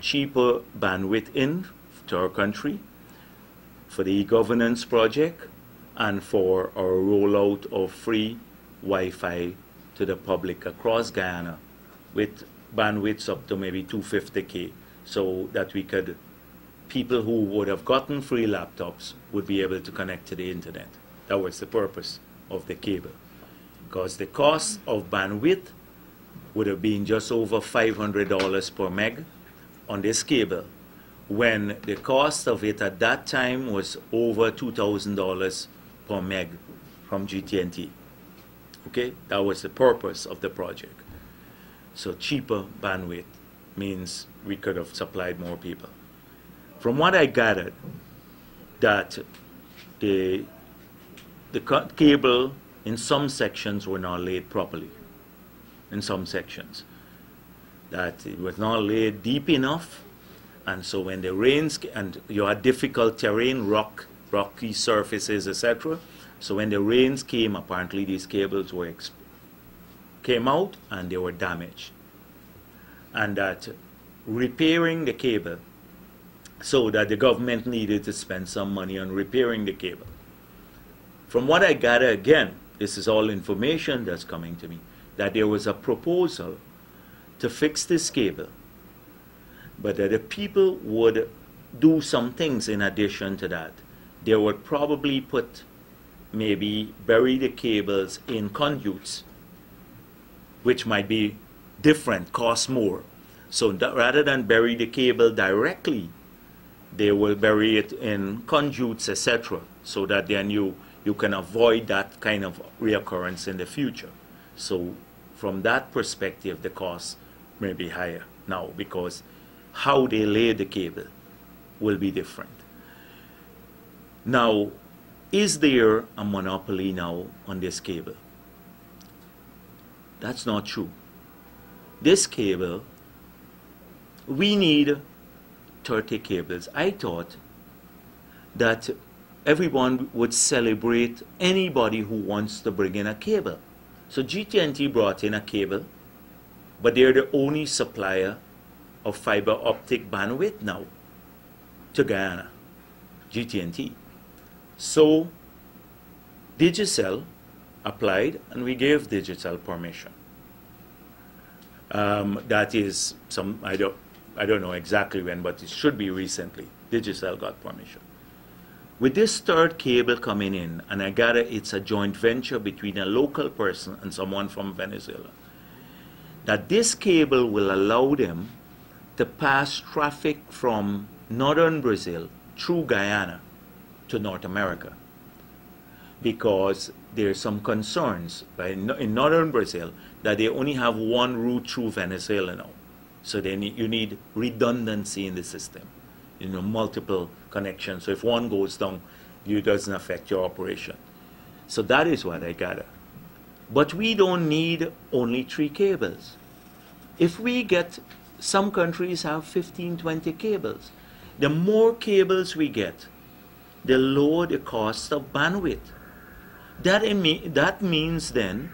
cheaper bandwidth in to our country for the e-governance project and for our rollout of free Wi-Fi to the public across Guyana with bandwidths up to maybe 250k so that we could people who would have gotten free laptops would be able to connect to the internet. That was the purpose of the cable. Because the cost of bandwidth would have been just over $500 per meg on this cable when the cost of it at that time was over $2,000 per meg from GT&T. Okay, that was the purpose of the project. So cheaper bandwidth means we could have supplied more people. From what I gathered, that the the cable in some sections were not laid properly. In some sections, that it was not laid deep enough, and so when the rains and you had difficult terrain, rock, rocky surfaces, etc. So when the rains came, apparently these cables were came out and they were damaged. And that repairing the cable, so that the government needed to spend some money on repairing the cable. From what I gather, again, this is all information that's coming to me, that there was a proposal to fix this cable, but that the people would do some things in addition to that. They would probably put maybe bury the cables in conduits, which might be different, cost more. So rather than bury the cable directly, they will bury it in conduits, etc., so that then you, you can avoid that kind of reoccurrence in the future. So from that perspective, the cost may be higher now because how they lay the cable will be different. Now, is there a monopoly now on this cable? That's not true. This cable, we need 30 cables. I thought that everyone would celebrate anybody who wants to bring in a cable. So GT&T brought in a cable, but they're the only supplier of fiber optic bandwidth now to Guyana, GT&T. So Digicel applied and we gave Digicel permission. Um, that is some, I don't, I don't know exactly when, but it should be recently. Digicel got permission. With this third cable coming in, and I gather it's a joint venture between a local person and someone from Venezuela, that this cable will allow them to pass traffic from northern Brazil through Guyana to North America. Because there's some concerns in northern Brazil that they only have one route through Venezuela now. So then you need redundancy in the system, you know, multiple connections. So if one goes down, it doesn't affect your operation. So that is what I gather. But we don't need only three cables. If we get, some countries have 15, 20 cables. The more cables we get, the lower the cost of bandwidth. That, that means then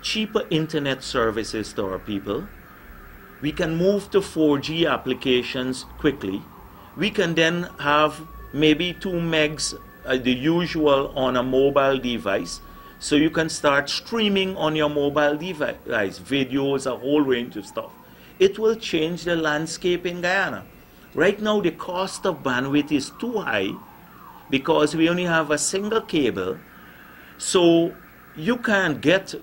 cheaper internet services to our people we can move to 4G applications quickly. We can then have maybe 2 megs, uh, the usual on a mobile device. So you can start streaming on your mobile device, videos, a whole range of stuff. It will change the landscape in Guyana. Right now, the cost of bandwidth is too high because we only have a single cable. So you can't get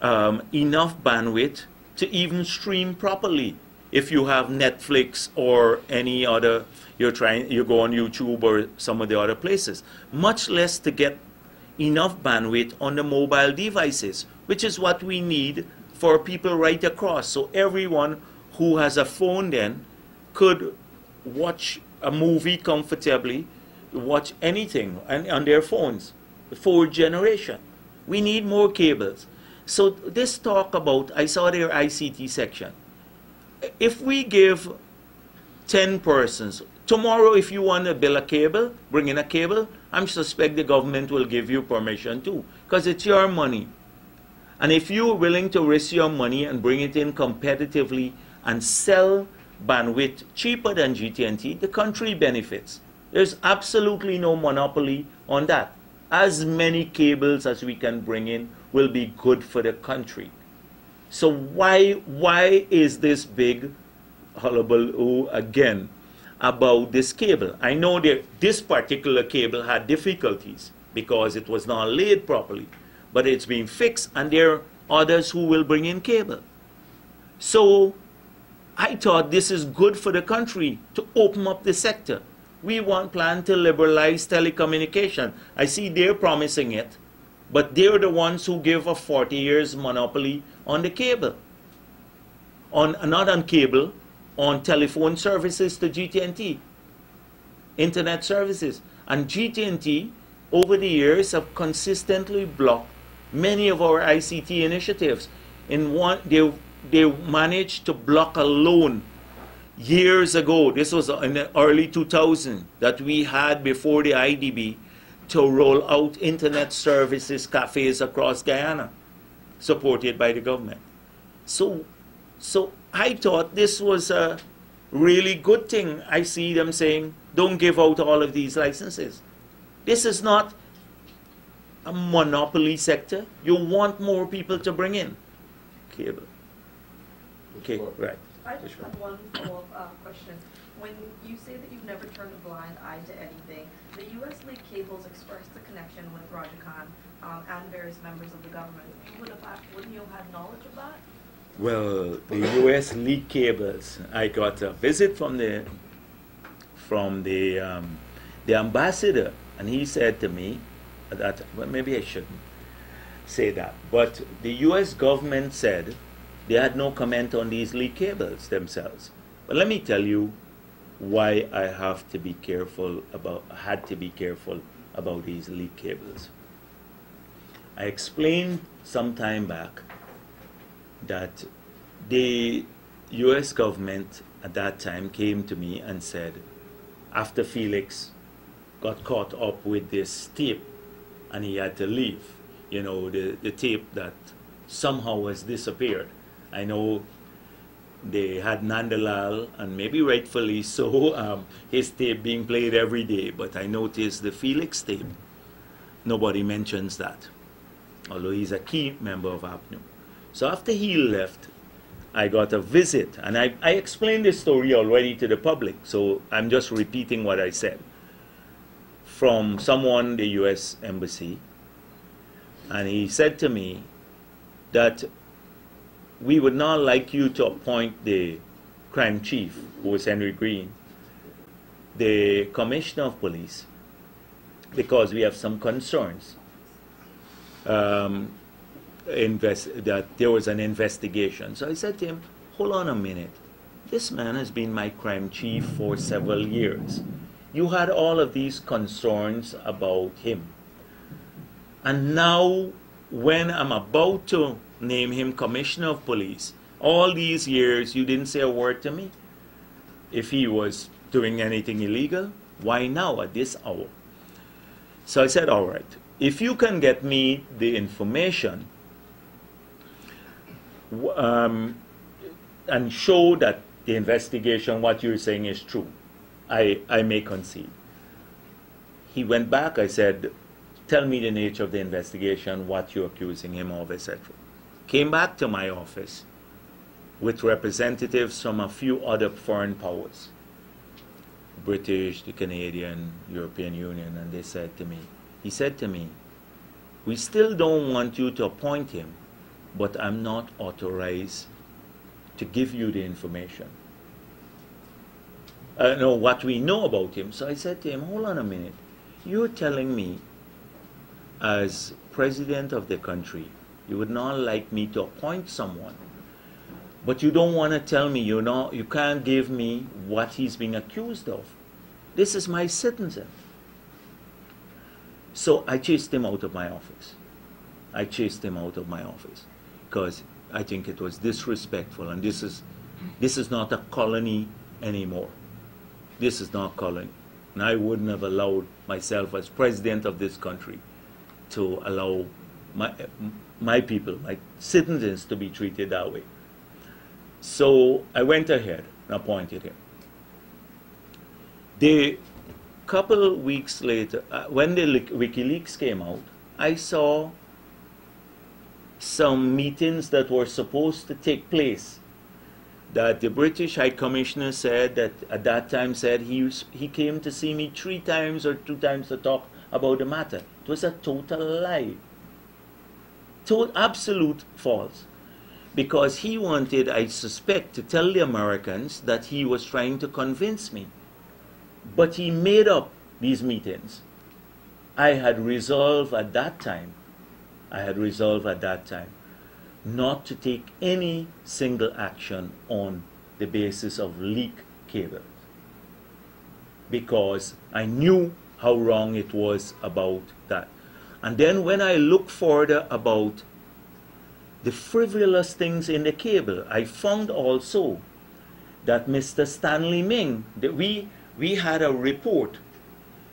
um, enough bandwidth to even stream properly if you have Netflix or any other, you're trying, you go on YouTube or some of the other places, much less to get enough bandwidth on the mobile devices, which is what we need for people right across. So everyone who has a phone then could watch a movie comfortably, watch anything on, on their phones, the fourth generation. We need more cables. So this talk about, I saw their ICT section. If we give 10 persons, tomorrow if you want to build a cable, bring in a cable, I'm suspect the government will give you permission too, because it's your money. And if you're willing to risk your money and bring it in competitively and sell bandwidth cheaper than GT&T, the country benefits. There's absolutely no monopoly on that. As many cables as we can bring in will be good for the country. So why why is this big hullabaloo again about this cable? I know that this particular cable had difficulties because it was not laid properly, but it's been fixed, and there are others who will bring in cable. So I thought this is good for the country to open up the sector. We want plan to liberalize telecommunication. I see they're promising it, but they're the ones who give a 40 years monopoly on the cable. On not on cable, on telephone services to GT&T, internet services. And GT&T over the years have consistently blocked many of our ICT initiatives. In one, they they managed to block a loan years ago. This was in the early 2000 that we had before the IDB to roll out internet services cafes across Guyana, supported by the government. So, so I thought this was a really good thing. I see them saying, don't give out all of these licenses. This is not a monopoly sector. You want more people to bring in cable. Okay, right. I just have one follow-up uh, question. When you say that you've never turned a blind eye to anything, the U.S. League Cables expressed a connection with Roger Khan um, and various members of the government. Would have, wouldn't you have had knowledge of that? Well, the U.S. League Cables, I got a visit from the from the um, the ambassador, and he said to me that well, maybe I shouldn't say that, but the U.S. government said they had no comment on these leak cables themselves. But let me tell you why I have to be careful about, had to be careful about these leak cables. I explained some time back that the US government at that time came to me and said, after Felix got caught up with this tape and he had to leave, you know, the, the tape that somehow has disappeared. I know they had Nandlall, and maybe rightfully so, [LAUGHS] um, his tape being played every day. But I noticed the Felix tape, nobody mentions that, although he's a key member of APNU. So after he left, I got a visit, and I, I explained this story already to the public, so I'm just repeating what I said. From someone, the US Embassy, and he said to me that we would not like you to appoint the crime chief, who was Henry Greene, the commissioner of police, because we have some concerns. Um, invest, that there was an investigation. So I said to him, hold on a minute. This man has been my crime chief for several years. You had all of these concerns about him. And now, when I'm about to name him commissioner of police. All these years, you didn't say a word to me. If he was doing anything illegal, why now at this hour? So I said, all right, if you can get me the information um, and show that the investigation, what you're saying is true, I, I may concede. He went back, I said, tell me the nature of the investigation, what you're accusing him of, etc came back to my office with representatives from a few other foreign powers British, the Canadian, European Union, and they said to me, he said to me, we still don't want you to appoint him, but I'm not authorized to give you the information. uh, know what we know about him. So I said to him, hold on a minute. You're telling me, as president of the country, you would not like me to appoint someone, but you don't want to tell me you know you can't give me what he's being accused of. This is my citizen. So I chased him out of my office. I chased him out of my office because I think it was disrespectful, and this is this is not a colony anymore. This is not colony. And I wouldn't have allowed myself as president of this country to allow my, my people, my citizens, to be treated that way. So I went ahead and appointed him. The couple weeks later, uh, when the WikiLeaks came out, I saw some meetings that were supposed to take place that the British High Commissioner said that at that time said he, he came to see me three times or two times to talk about the matter. It was a total lie. Total, absolute false. Because he wanted, I suspect, to tell the Americans that he was trying to convince me. But he made up these meetings. I had resolved at that time, I had resolved at that time not to take any single action on the basis of leak cables because I knew how wrong it was about that. And then when I look further about the frivolous things in the cable, I found also that Mr. Stanley Ming, that we, we had a report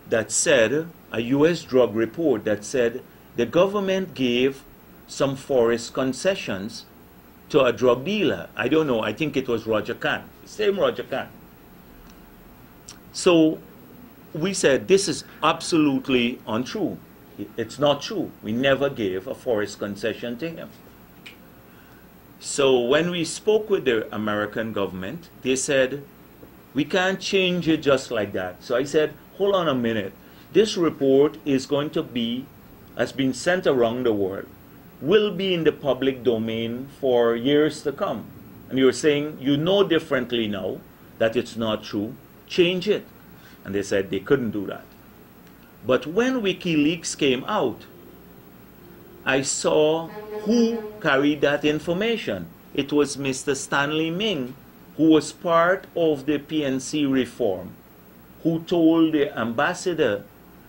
that said, a U.S. drug report that said the government gave some forest concessions to a drug dealer. I don't know, I think it was Roger Khan, same Roger Khan. So we said this is absolutely untrue. It's not true. We never gave a forest concession to him. So when we spoke with the American government, they said, we can't change it just like that. So I said, hold on a minute. This report is going to be, has been sent around the world will be in the public domain for years to come. And you're saying you know differently now that it's not true, change it. And they said they couldn't do that. But when WikiLeaks came out, I saw who carried that information. It was Mr. Stanley Ming, who was part of the PNC reform, who told the ambassador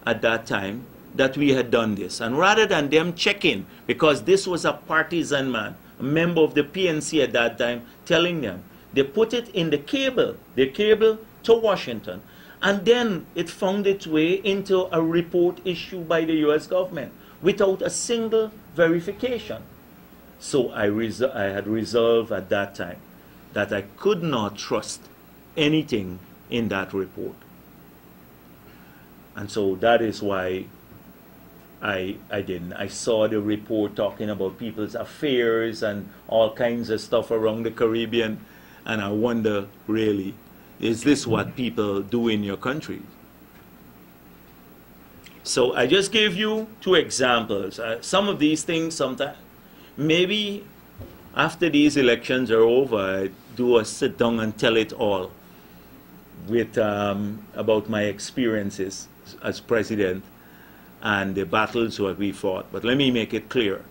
at that time that we had done this. And rather than them checking, because this was a partisan man, a member of the PNC at that time, telling them, they put it in the cable, the cable to Washington. And then it found its way into a report issued by the US government without a single verification. So I, I had resolved at that time that I could not trust anything in that report. And so that is why I, I didn't. I saw the report talking about people's affairs and all kinds of stuff around the Caribbean, and I wonder, really, is this what people do in your country? So I just gave you two examples. Uh, some of these things, sometimes, maybe after these elections are over, do a sit down and tell it all with um, about my experiences as president and the battles that we fought. But let me make it clear.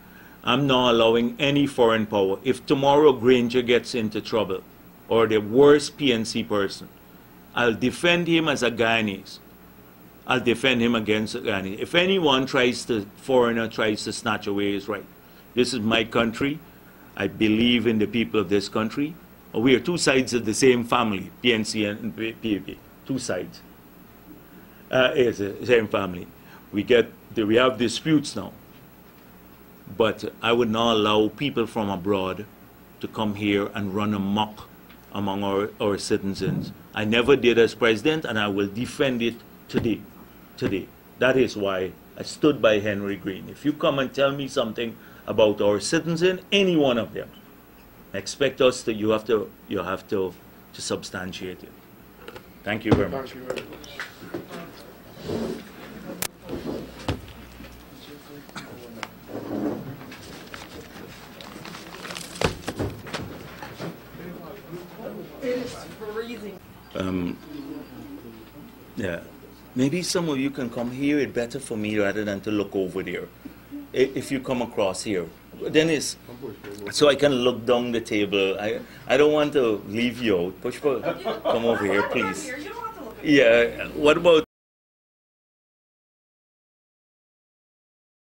I'm not allowing any foreign power. If tomorrow Granger gets into trouble, or the worst PNC person, I'll defend him as a Guyanese. I'll defend him against a Guyanese. If anyone tries to, foreigner tries to snatch away his right, this is my country. I believe in the people of this country. We are two sides of the same family, PNC and PPP, two sides. Uh, it's the same family we get we have disputes now. But I would not allow people from abroad to come here and run amok among our, our citizens. I never did as president, and I will defend it today. Today. That is why I stood by Henry Greene. If you come and tell me something about our citizen, any one of them, expect us to you have to you have to to substantiate it. Thank you very much. Thank you very much. Um, Yeah. Maybe some of you can come here. it better for me rather than to look over there. If you come across here. Dennis, Come push, we'll go. so I can look down the table. I, I don't want to leave you out. Push for, come over here, please. here, you don't have to look at me. Yeah, what about